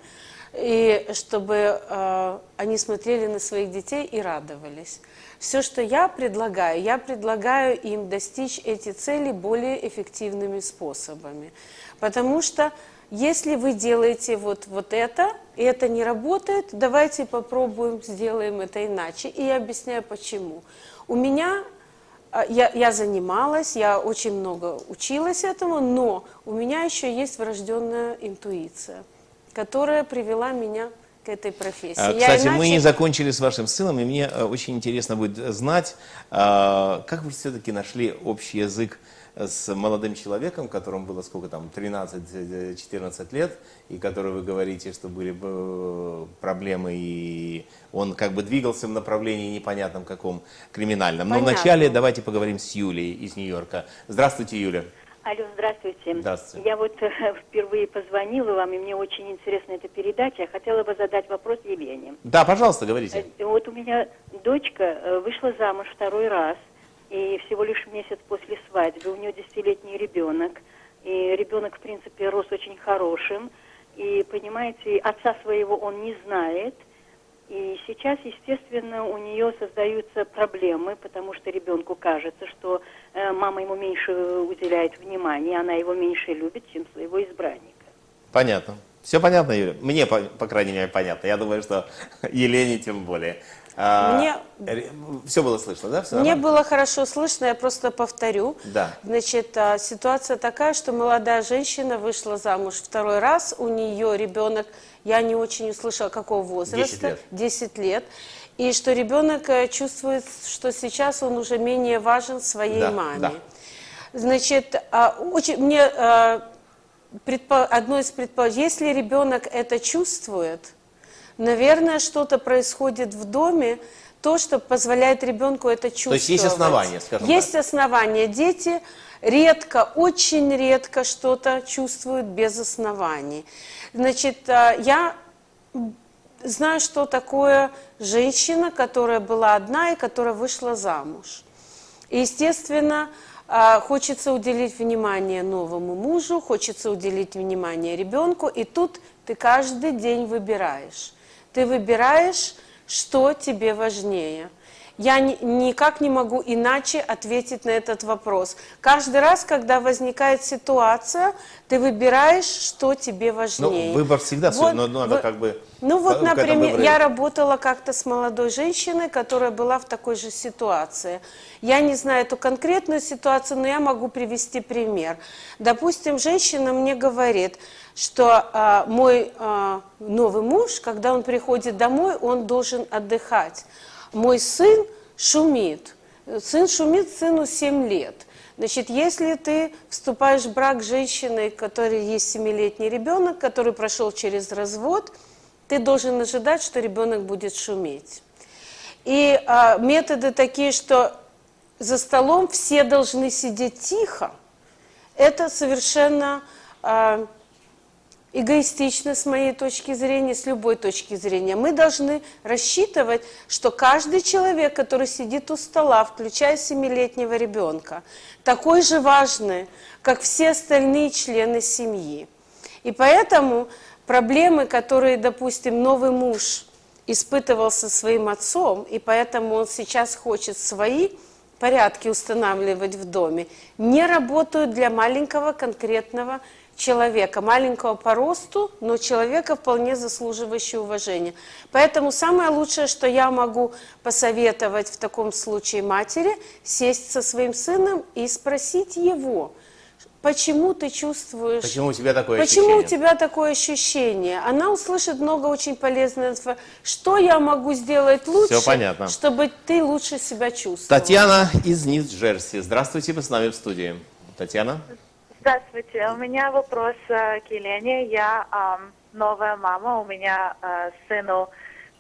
и чтобы э, они смотрели на своих детей и радовались. Все, что я предлагаю, я предлагаю им достичь эти цели более эффективными способами. Потому что если вы делаете вот, вот это, и это не работает, давайте попробуем, сделаем это иначе. И я объясняю, почему. У меня, я, я занималась, я очень много училась этому, но у меня еще есть врожденная интуиция, которая привела меня к этой профессии. А, Кстати, мы иначе- не закончили с вашим сыном, и мне э, очень интересно будет знать, а, как вы все-таки нашли общий язык с молодым человеком, которому было сколько там, 13-14 лет, и который вы говорите, что были бы проблемы, и он как бы двигался в направлении непонятном каком, криминальном. Но Понятно. вначале давайте поговорим с Юлей из Нью-Йорка. Здравствуйте, Юля. Алло, здравствуйте. Здравствуйте. Я вот э, [laughs] впервые позвонила вам, и мне очень интересна эта передача. Я хотела бы задать вопрос Елене. Да, пожалуйста, говорите. Э, Вот у меня дочка э, вышла замуж второй раз, и всего лишь месяц после свадьбы. У нее десятилетний ребенок, и ребенок, в принципе, рос очень хорошим. И, понимаете, отца своего он не знает. И сейчас, естественно, у нее создаются проблемы, потому что ребенку кажется, что э, мама ему меньше уделяет внимания, она его меньше любит, чем своего избранника. Понятно. Все понятно, Юля? Мне, по, по крайней мере, понятно. Я думаю, что [laughs] Елене тем более. Мне- Все было слышно, да? Всё Мне нормально? было хорошо слышно, я просто повторю. Да. Значит, а, ситуация такая, что молодая женщина вышла замуж второй раз, у нее ребенок, я не очень услышала, какого возраста. 10 лет. 10 лет. И что ребенок э, чувствует, что сейчас он уже менее важен своей Да, маме. да. Значит, а, очень, мне а, предпо- одно из предположений, если ребенок это чувствует, наверное, что-то происходит в доме, то, что позволяет ребенку это чувствовать. есть есть основания, скажем Есть основания. Дети редко, очень редко что-то чувствуют без оснований. Значит, а, я знаю, что такое женщина, которая была одна и которая вышла замуж. И, естественно, а, хочется уделить внимание новому мужу, хочется уделить внимание ребенку, и тут ты каждый день выбираешь. Ты выбираешь, что тебе важнее. Я ни- никак не могу иначе ответить на этот вопрос. Каждый раз, когда возникает ситуация, ты выбираешь, что тебе Ну, важнее. выбор всегда, Вот но надо вы- как бы... ну вот, к этому например, я работала как-то с молодой женщиной, которая была в такой же ситуации. Я не знаю эту конкретную ситуацию, но я могу привести пример. Допустим, женщина мне говорит, что а, мой а, новый муж, когда он приходит домой, он должен отдыхать. Мой сын шумит. Сын шумит, сыну 7 лет. Значит, если ты вступаешь в брак с женщиной, которой есть семилетний ребенок, который прошел через развод, ты должен ожидать, что ребенок будет шуметь. И а, методы такие, что за столом все должны сидеть тихо, это совершенно а, эгоистично с моей точки зрения, с любой точки зрения. Мы должны рассчитывать, что каждый человек, который сидит у стола, включая семилетнего ребенка, такой же важный, как все остальные члены семьи. И поэтому проблемы, которые, допустим, новый муж испытывал со своим отцом, и поэтому он сейчас хочет свои порядки устанавливать в доме, не работают для маленького конкретного человека, маленького по росту, но человека вполне заслуживающего уважения. Поэтому самое лучшее, что я могу посоветовать в таком случае матери, сесть со своим сыном и спросить его, почему ты чувствуешь... Почему у тебя такое Почему у ощущение? тебя такое ощущение? Она услышит много очень полезной инфо. Что я могу сделать лучше, понятно. чтобы ты лучше себя чувствовал? Татьяна из Нью-Джерси. Здравствуйте, вы с нами в студии. Татьяна? Здравствуйте. У меня вопрос э, к Елене. Я ам, новая мама. У меня э, сыну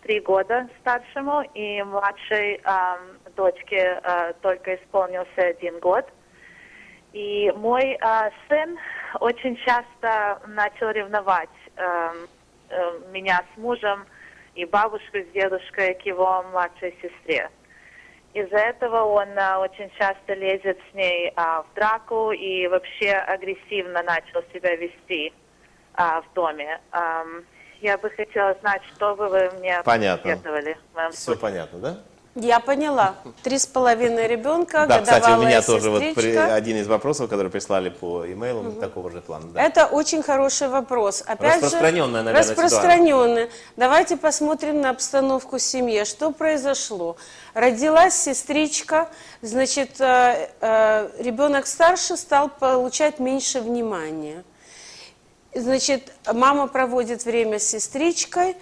три года старшему и младшей ам, дочке э, только исполнился один год. И мой э, сын очень часто начал ревновать эм, э, меня с мужем и бабушку с дедушкой к его младшей сестре. Из-за этого он а, очень часто лезет с ней а, в драку и вообще агрессивно начал себя вести а, в доме. Ам, я бы хотела знать, что бы вы мне Понятно. посоветовали Все понятно, да? Я поняла. Три с половиной ребенка, Да, кстати, у меня тоже вот при- один из вопросов, который прислали по имейлу, такого же плана. Да. Это очень хороший вопрос. Опять Распространенная, же, наверное, распространенная. Давайте посмотрим на обстановку в семье. Что произошло? Родилась сестричка, значит, э, э, ребенок старше стал получать меньше внимания. Значит, мама проводит время с сестричкой,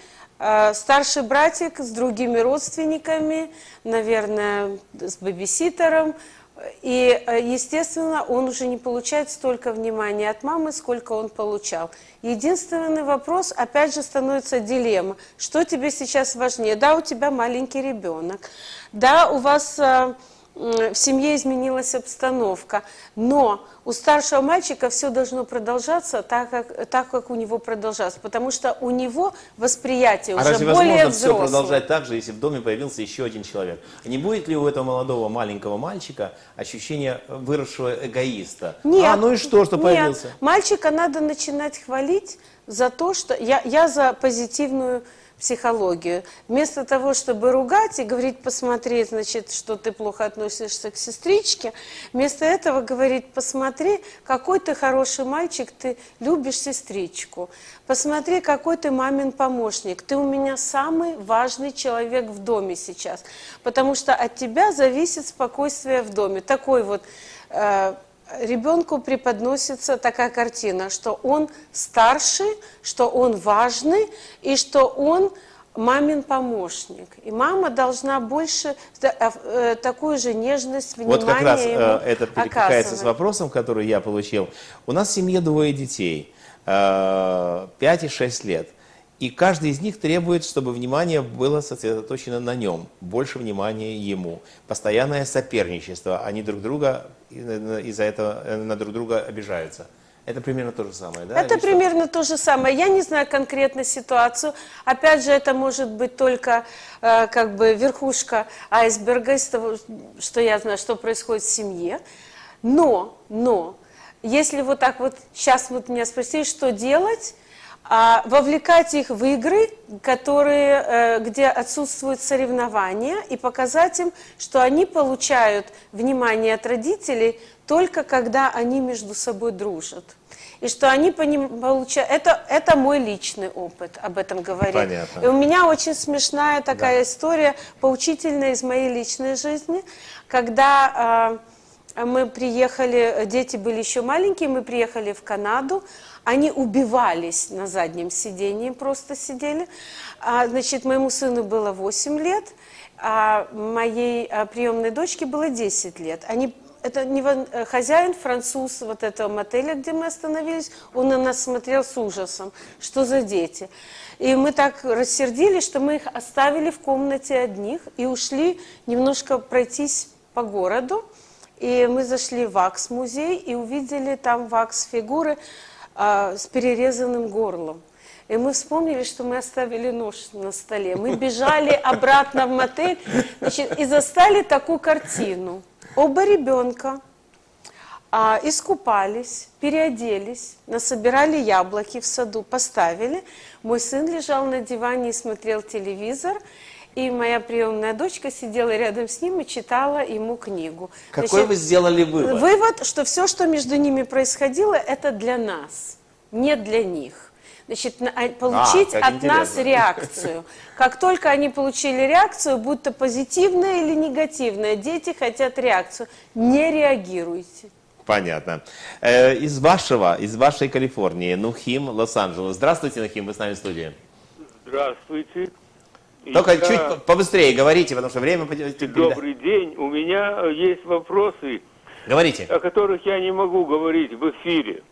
старший братик с другими родственниками, наверное, с бэбиситером. И, э, естественно, он уже не получает столько внимания от мамы, сколько он получал. Единственный вопрос, опять же, становится дилемма. Что тебе сейчас важнее? Да, у тебя маленький ребенок. Да, у вас э, в семье изменилась обстановка, но у старшего мальчика все должно продолжаться так, как, так, как у него продолжалось, потому что у него восприятие А уже разве более возможно все взрослое. продолжать так же, если в доме появился еще один человек? Не будет ли у этого молодого маленького мальчика ощущение выросшего эгоиста? Нет. А, ну и что, что Нет. появился? Мальчика надо начинать хвалить за то, что... Я, я за позитивную психологию. Вместо того, чтобы ругать и говорить, посмотри, значит, что ты плохо относишься к сестричке, вместо этого говорить, посмотри, какой ты хороший мальчик, ты любишь сестричку. Посмотри, какой ты мамин помощник. Ты у меня самый важный человек в доме сейчас, потому что от тебя зависит спокойствие в доме. Такой вот э, ребенку преподносится такая картина, что он старший, что он важный и что он мамин помощник. И мама должна больше та- э, такую же нежность, внимание Вот как раз э, ему это перекликается с оказывать. вопросом, который я получил. У нас в семье двое детей, э, 5 и 6 лет. И каждый из них требует, чтобы внимание было сосредоточено на нем, больше внимания ему. Постоянное соперничество, они друг друга из-за этого э, на друг друга обижаются. Это примерно то же самое, да? Это примерно то же самое. Я не знаю конкретно ситуацию. Опять же, это может быть только э, как бы верхушка айсберга из того, что я знаю, что происходит в семье. Но, но, если вот так вот сейчас вот меня спросили, что делать, а, вовлекать их в игры, которые, э, где отсутствуют соревнования, и показать им, что они получают внимание от родителей только когда они между собой дружат. И что они получают... Это, это мой личный опыт об этом говорит. Понятно. И у меня очень смешная такая история, поучительная из моей личной жизни, когда э, мы приехали, дети были еще маленькие, мы приехали в Канаду, они убивались на заднем сидении, просто сидели. А, значит, моему сыну было 8 лет, а моей а, приемной дочке было 10 лет. Они это не э, хозяин француз вот этого мотеля, где мы остановились, он на нас смотрел с ужасом, что за дети. И мы так рассердились, что мы их оставили в комнате одних и ушли немножко пройтись по городу. И мы зашли в ВАКС-музей и увидели там ВАКС-фигуры а, с перерезанным горлом. И мы вспомнили, что мы оставили нож на столе. Мы бежали [laughs] обратно в мотель значит, и застали такую картину. Оба ребенка а, искупались, переоделись, насобирали яблоки в саду, поставили. Мой сын лежал на диване и смотрел телевизор, и моя приемная дочка сидела рядом с ним и читала ему книгу. Какой Значит, вы сделали вывод? Вывод, что все, что между ними происходило, это для нас, не для них. Значит, на- а, получить как от нас интересно. реакцию. Как только они получили реакцию, будь то позитивная или негативная, дети хотят реакцию. Не реагируйте. Понятно. Э, из вашего, из вашей Калифорнии, Нухим, Лос-Анджелес. Здравствуйте, Нухим, вы с нами в студии. Здравствуйте. Только Я- чуть по- побыстрее говорите, потому что время... Добрый день. У меня э, есть вопросы, Говорите. о которых я не могу говорить в эфире.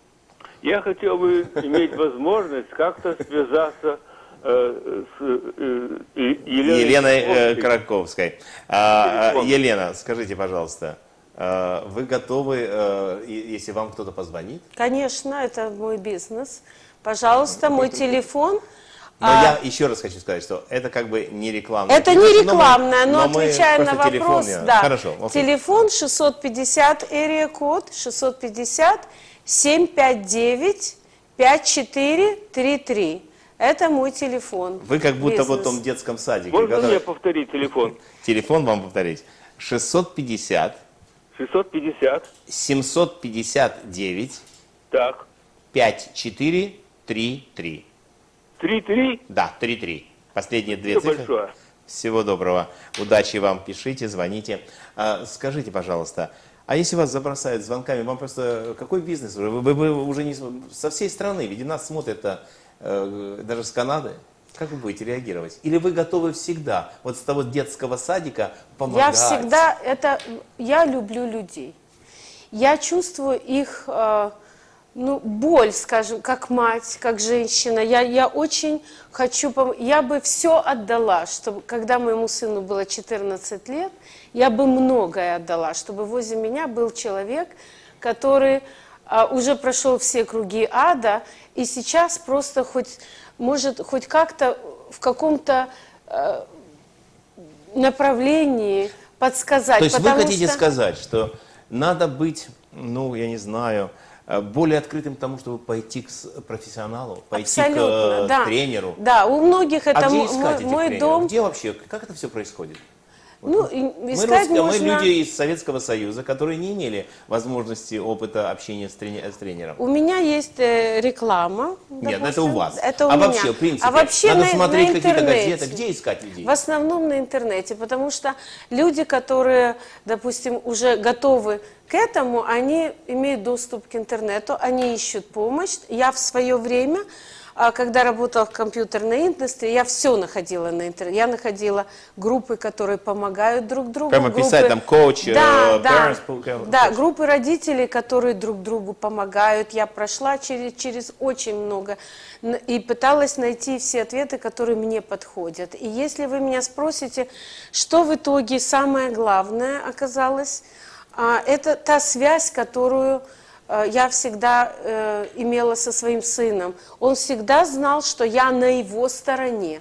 Я хотел бы [laughs] иметь возможность как-то связаться э, с э, э, Еленой, Еленой э, Краковской. А, а. Елена, скажите, пожалуйста, э, вы готовы, если вам кто-то позвонит? Конечно, это мой бизнес. Пожалуйста, мой телефон. Но А, я еще раз хочу сказать, что это как бы не рекламное. Это не но мы- рекламное, но, мы отвечая на вопрос, телефон, да. Хорошо. окей. Телефон 650 area код 650 759 5433. Это мой телефон. Вы как будто вот в Бизнес. том детском садике. Можно который- мне повторить телефон? [laughs] Телефон вам повторить. 650 650, 759 так, 5433. 33. Да, 33. Последние две цифры. большое. Всего доброго. Удачи вам. Пишите, звоните. А, скажите, пожалуйста, а если вас забросают звонками, вам просто какой бизнес? уже? Вы, вы- вы уже не со всей страны, ведь нас смотрят э, даже с Канады. Как вы будете реагировать? Или вы готовы всегда, вот с того детского садика, помогать? Я всегда это, я люблю людей. Я чувствую их, э, ну, боль, скажем, как мать, как женщина. Я, я очень хочу, пом- я бы все отдала, чтобы, когда моему сыну было 14 лет, я бы многое отдала, чтобы возле меня был человек, который а, уже прошел все круги ада, и сейчас просто хоть, может, хоть как-то в каком-то э, направлении подсказать. То есть вы хотите что- сказать, что надо быть, ну, я не знаю, более открытым к тому, чтобы пойти к профессионалу, пойти к Абсолютно, э, да. тренеру? Да, у многих это а где искать мой, этих мой тренеров? дом. Где вообще, как это все происходит? Ну, Мы, искать мы можно... люди из Советского Союза, которые не имели возможности опыта общения с, трени- с тренером. У меня есть э, реклама. Нет, допустим. это у вас. Это у а меня. вообще, в принципе, а вообще надо на, смотреть на какие-то газеты. Где искать людей? В основном на интернете, потому что люди, которые, допустим, уже готовы к этому, они имеют доступ к интернету, они ищут помощь. Я в свое время, когда работала в компьютерной индустрии, я все находила на интернете. Я находила группы, которые помогают друг другу. Прямо писать группы- там коуч, да, да, parents да, группы родителей, которые друг другу помогают. Я прошла через, через очень много и пыталась найти все ответы, которые мне подходят. И если вы меня спросите, что в итоге самое главное оказалось, а, это та связь, которую я всегда э, имела со своим сыном. Он всегда знал, что я на его стороне.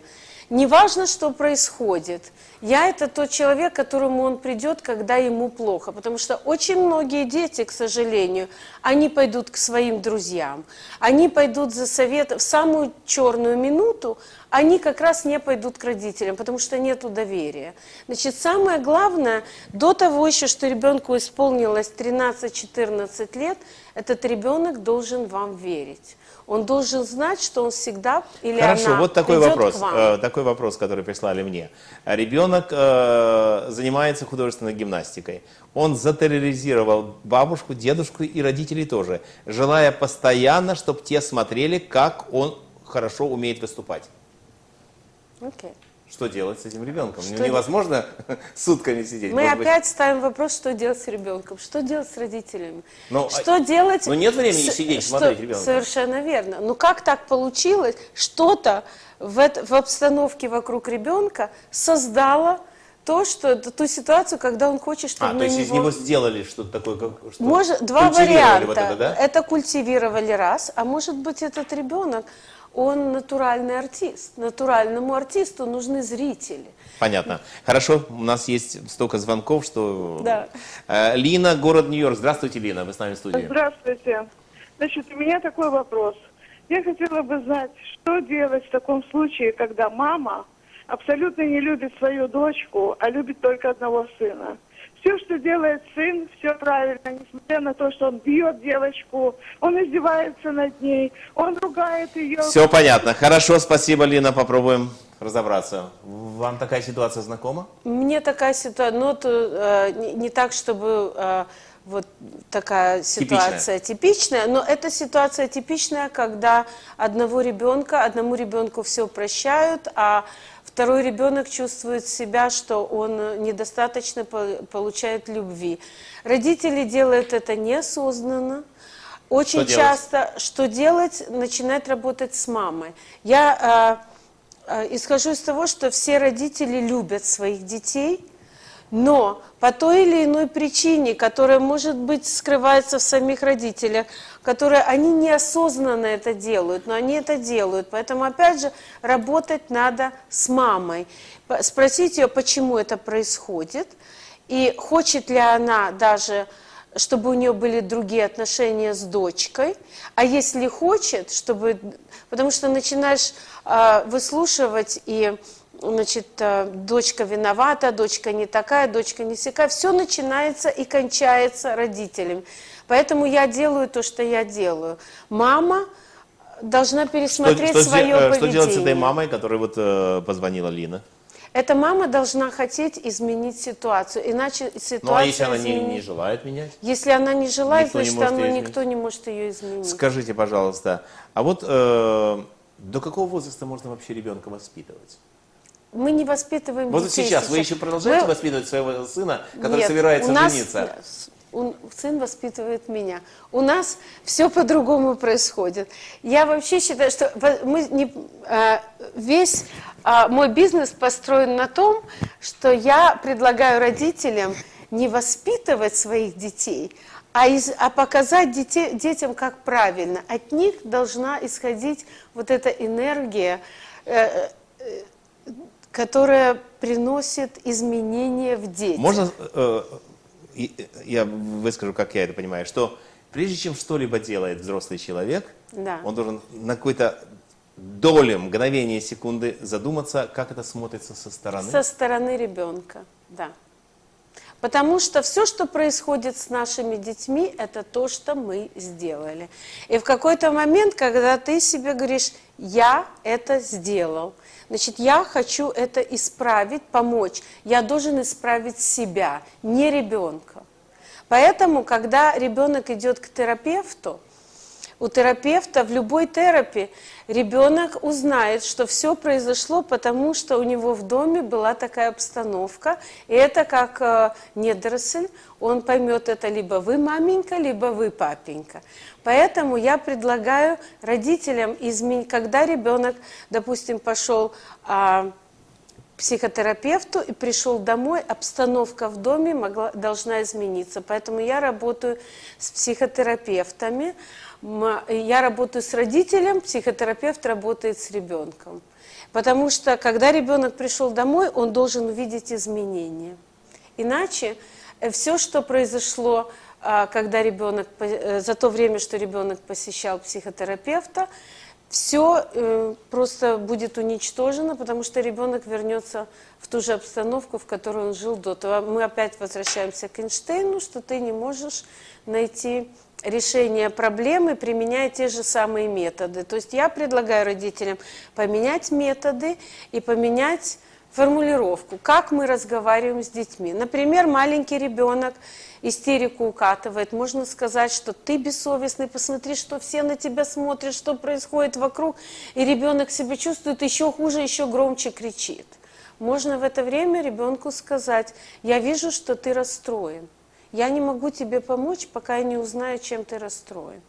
Неважно, что происходит. Я это тот человек, к которому он придет, когда ему плохо. Потому что очень многие дети, к сожалению, они пойдут к своим друзьям. Они пойдут за советом. В самую черную минуту они как раз не пойдут к родителям, потому что нет доверия. Значит, самое главное, до того еще, что ребенку исполнилось 13-14 лет, этот ребенок должен вам верить. Он должен знать, что он всегда или Хорошо, она вот такой вопрос, к вам. э, такой вопрос, который прислали мне. Ребенок э, занимается художественной гимнастикой. Он затерроризировал бабушку, дедушку и родителей тоже, желая постоянно, чтобы те смотрели, как он хорошо умеет выступать. Окей. Что делать с этим ребенком? Что невозможно [laughs] сутками сидеть. Мы Может быть, опять ставим вопрос, что делать с ребенком, что делать с родителями, Ну, что а- делать. ну, нет времени с- сидеть, что- смотреть ребенка. Совершенно верно. Ну как так получилось? Что-то в, эт- в обстановке вокруг ребенка создало то, что ту ситуацию, когда он хочет, чтобы А, то есть из него него сделали что-то такое, как что Может, два варианта. вот это, да? Это культивировали раз, а может быть этот ребенок, он натуральный артист. Натуральному артисту нужны зрители. Понятно. Хорошо, у нас есть столько звонков, что... Да. Э, Лина, город Нью-Йорк. Здравствуйте, Лина, вы с нами в студии. Здравствуйте. Значит, у меня такой вопрос. Я хотела бы знать, что делать в таком случае, когда мама абсолютно не любит свою дочку, а любит только одного сына. Все, что делает сын, все правильно, несмотря на то, что он бьет девочку, он издевается над ней, он ругает ее. Все понятно. Хорошо, спасибо, Лина, попробуем разобраться. Вам такая ситуация знакома? Мне такая ситуация, ну, то, э, не, не так, чтобы э, вот такая ситуация типичная. но это ситуация типичная, когда одного ребенка, одному ребенку все прощают, а второй ребенок чувствует себя, что он недостаточно по- получает любви. Родители делают это неосознанно. Очень Что делать? часто, что делать, начинать работать с мамой. Я э, э, исхожу из того, что все родители любят своих детей, но по той или иной причине, которая, может быть, скрывается в самих родителях, которые они неосознанно это делают, но они это делают. Поэтому, опять же, работать надо с мамой. Спросить ее, почему это происходит, и хочет ли она даже чтобы у нее были другие отношения с дочкой, а если хочет, чтобы, потому что начинаешь а, выслушивать и значит, а, дочка виновата, дочка не такая, дочка не сякая, все начинается и кончается родителями. Поэтому я делаю то, что я делаю. Мама должна Что, пересмотреть что, свое де- э, поведение. что делать с этой мамой, которой вот э, позвонила Лина? Эта мама должна хотеть изменить ситуацию, иначе ситуация Ну а если она не, не желает менять? Если она не желает, Никто не значит, может она- никто не может ее изменить. Скажите, пожалуйста, а вот э, до какого возраста можно вообще ребенка воспитывать? Мы не воспитываем Вот детей сейчас вы еще продолжаете Мы- воспитывать своего сына, который Нет, собирается у нас- жениться? Он- сын воспитывает меня. У нас все по-другому происходит. Я вообще считаю, что мы не, а, весь а, мой бизнес построен на том, что я предлагаю родителям не воспитывать своих детей, а, из- а показать детей, детям, как правильно. От них должна исходить вот эта энергия, э, которая приносит изменения в детях. Можно, э, я выскажу, как я это понимаю, что прежде чем что-либо делает взрослый человек, Да. он должен на какой-то долю, мгновение, секунды задуматься, как это смотрится со стороны. Со стороны ребенка, да. Потому что все, что происходит с нашими детьми, это то, что мы сделали. И в какой-то момент, когда ты себе говоришь, я это сделал, значит, я хочу это исправить, помочь, я должен исправить себя, не ребенка. Поэтому, когда ребенок идет к терапевту, у терапевта в любой терапии ребенок узнает, что все произошло, потому что у него в доме была такая обстановка. И это как э, недоросль, он поймет это либо вы маменька, либо вы папенька. Поэтому я предлагаю родителям изменить, когда ребенок, допустим, пошел а, психотерапевту и пришел домой, обстановка в доме могла, должна измениться. Поэтому я работаю с психотерапевтами, я работаю с родителем, психотерапевт работает с ребенком. Потому что, когда ребенок пришел домой, он должен увидеть изменения. Иначе все, что произошло, а, когда ребенок, э, за то время, что ребенок посещал психотерапевта, все просто будет уничтожено, потому что ребенок вернется в ту же обстановку, в которой он жил до того. Мы опять возвращаемся к Эйнштейну, что ты не можешь найти решение проблемы, применяя те же самые методы. То есть я предлагаю родителям поменять методы и поменять формулировку, как мы разговариваем с детьми. Например, маленький ребенок истерику укатывает. Можно сказать, что ты бессовестный, посмотри, что все на тебя смотрят, что происходит вокруг. И ребенок себя чувствует еще хуже, еще громче кричит. Можно в это время ребенку сказать, я вижу, что ты расстроен. Я не могу тебе помочь, пока я не узнаю, чем ты расстроен.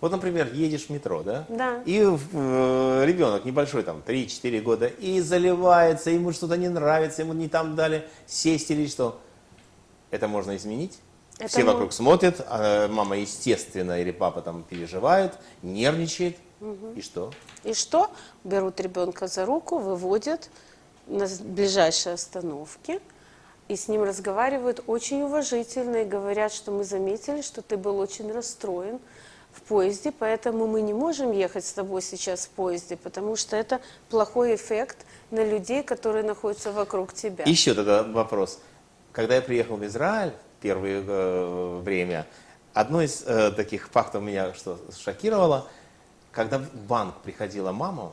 Вот, например, едешь в метро, да? Да. И э, ребенок небольшой, там, 3-4 года, и заливается, ему что-то не нравится, ему не там дали сесть или что. Это можно изменить? Это Все мо- вокруг смотрят, а мама, естественно, или папа там переживает, нервничает. Мгм. И что? И что? Берут ребенка за руку, выводят на ближайшей остановке и с ним разговаривают очень уважительно и говорят, что мы заметили, что ты был очень расстроен в поезде, поэтому мы не можем ехать с тобой сейчас в поезде, потому что это плохой эффект на людей, которые находятся вокруг тебя. Еще тогда вопрос. Когда я приехал в Израиль первое э, время, одно из э, таких фактов меня что шокировало, когда в банк приходила мама,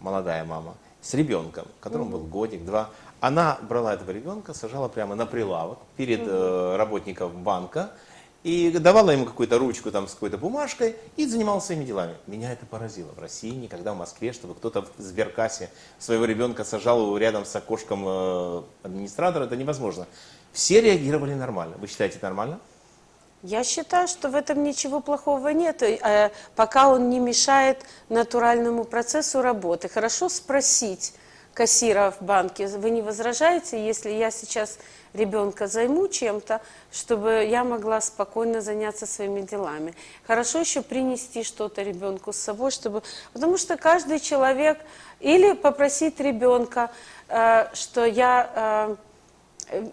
молодая мама, с ребенком, которому был годик, два, она брала этого ребенка, сажала прямо на прилавок перед э, работником банка, и давала ему какую-то ручку там с какой-то бумажкой и занимался своими делами. Меня это поразило. В России никогда в Москве, чтобы кто-то в сберкассе своего ребенка сажал его рядом с окошком э, администратора, это невозможно. Все реагировали нормально. Вы считаете нормально? Я считаю, что в этом ничего плохого нет, э, пока он не мешает натуральному процессу работы. Хорошо спросить кассира в банке, вы не возражаете, если я сейчас ребенка займу чем-то, чтобы я могла спокойно заняться своими делами. Хорошо еще принести что-то ребенку с собой, чтобы, потому что каждый человек или попросить ребенка, э, что я э,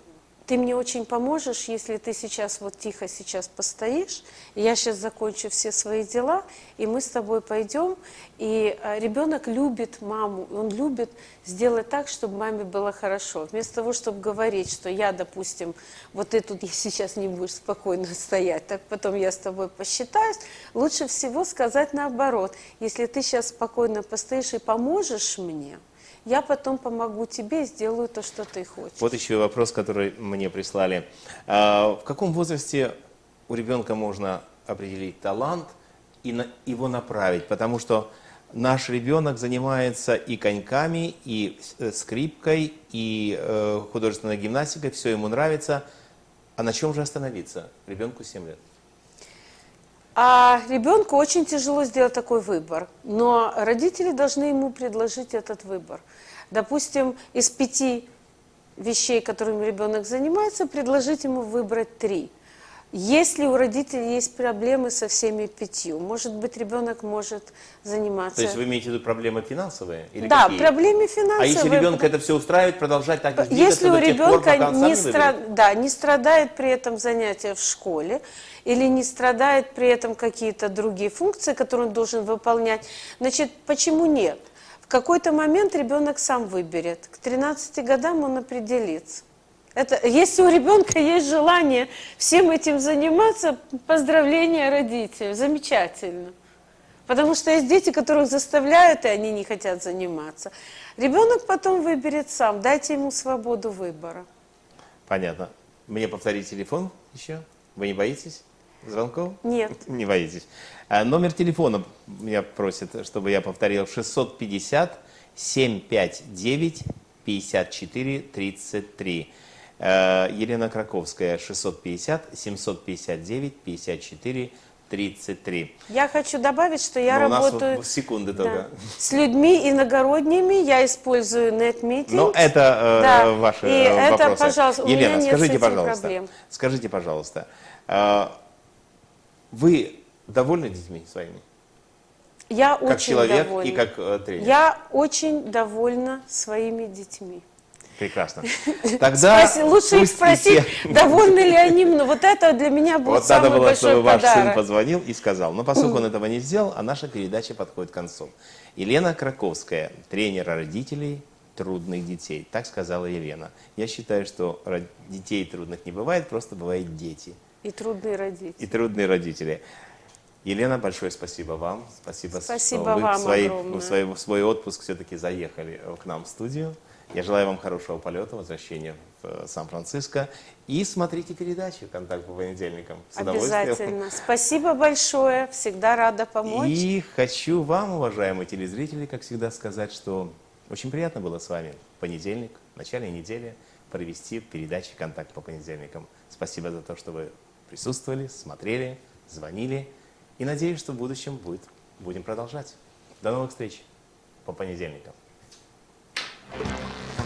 ты мне очень поможешь, если ты сейчас вот тихо сейчас постоишь, я сейчас закончу все свои дела, и мы с тобой пойдем, и а, ребенок любит маму, он любит сделать так, чтобы маме было хорошо. Вместо того, чтобы говорить, что я, допустим, вот ты тут [laughs] сейчас не будешь спокойно стоять, так потом я с тобой посчитаюсь, лучше всего сказать наоборот. Если ты сейчас спокойно постоишь и поможешь мне, я потом помогу тебе и сделаю то, что ты хочешь. Вот еще вопрос, который мне прислали. А, в каком возрасте у ребенка можно определить талант и на, его направить? Потому что наш ребенок занимается и коньками, и э, скрипкой, и э, художественной гимнастикой, все ему нравится. А на чем же остановиться? Ребенку 7 лет. А ребенку очень тяжело сделать такой выбор, но родители должны ему предложить этот выбор. Допустим, из пяти вещей, которыми ребенок занимается, предложить ему выбрать три. Если у родителей есть проблемы со всеми пятью, может быть, ребенок может заниматься... То есть вы имеете в виду проблемы финансовые? Или да, какие? проблемы финансовые. А если ребенка это все устраивает, продолжать так и Если у ребенка пор, не, стра... да, не страдает при этом занятия в школе, или не страдает при этом какие-то другие функции, которые он должен выполнять, значит, почему нет? В какой-то момент ребенок сам выберет. К 13 годам он определится. Это, если у ребенка есть желание всем этим заниматься, поздравления родителям, замечательно. Потому что есть дети, которых заставляют, и они не хотят заниматься. Ребенок потом выберет сам, дайте ему свободу выбора. Понятно. Мне повторить телефон еще? Вы не боитесь звонков? Нет. [laughs] Не боитесь. А номер телефона меня просят, чтобы я повторил. 650 759 54 33. Э, Елена Краковская, 650 759 54 33. Я хочу добавить, что я Но работаю у нас секунды да, только. с людьми иногородними, я использую NetMeeting. Но это э, да. ваши И э, это, вопросы. пожалуйста, у Елена, меня нет скажите, с этим пожалуйста, проблем. скажите, пожалуйста, э, вы довольны детьми своими? Я как очень человек довольна. и как э, тренер? Я очень довольна своими детьми. Прекрасно. [laughs] Тогда Спроси, лучше их спросить, все- довольны ли они мной. Вот это для меня будет Вот самый надо было, большой чтобы ваш сын подарок. позвонил и сказал. Но поскольку он [laughs] этого не сделал, а наша передача подходит к концу. Елена Краковская, тренер родителей трудных детей. Так сказала Елена. Я считаю, что детей трудных не бывает, просто бывают дети. И трудные родители. И трудные родители. Елена, большое спасибо вам. Спасибо, Спасибо что вы вам в, свои- в свой, в свой отпуск все-таки заехали э, к нам в студию. Я желаю вам хорошего полета, возвращения в э, Сан-Франциско. И смотрите передачу «Контакт по понедельникам». С. Обязательно. Спасибо большое. Всегда рада помочь. И хочу вам, уважаемые телезрители, как всегда сказать, что очень приятно было с вами в понедельник, в начале недели провести передачи «Контакт по понедельникам». Спасибо за то, что вы присутствовали, смотрели, звонили. И надеюсь, что в будущем будет. будем продолжать. До новых встреч по понедельникам. Thank you.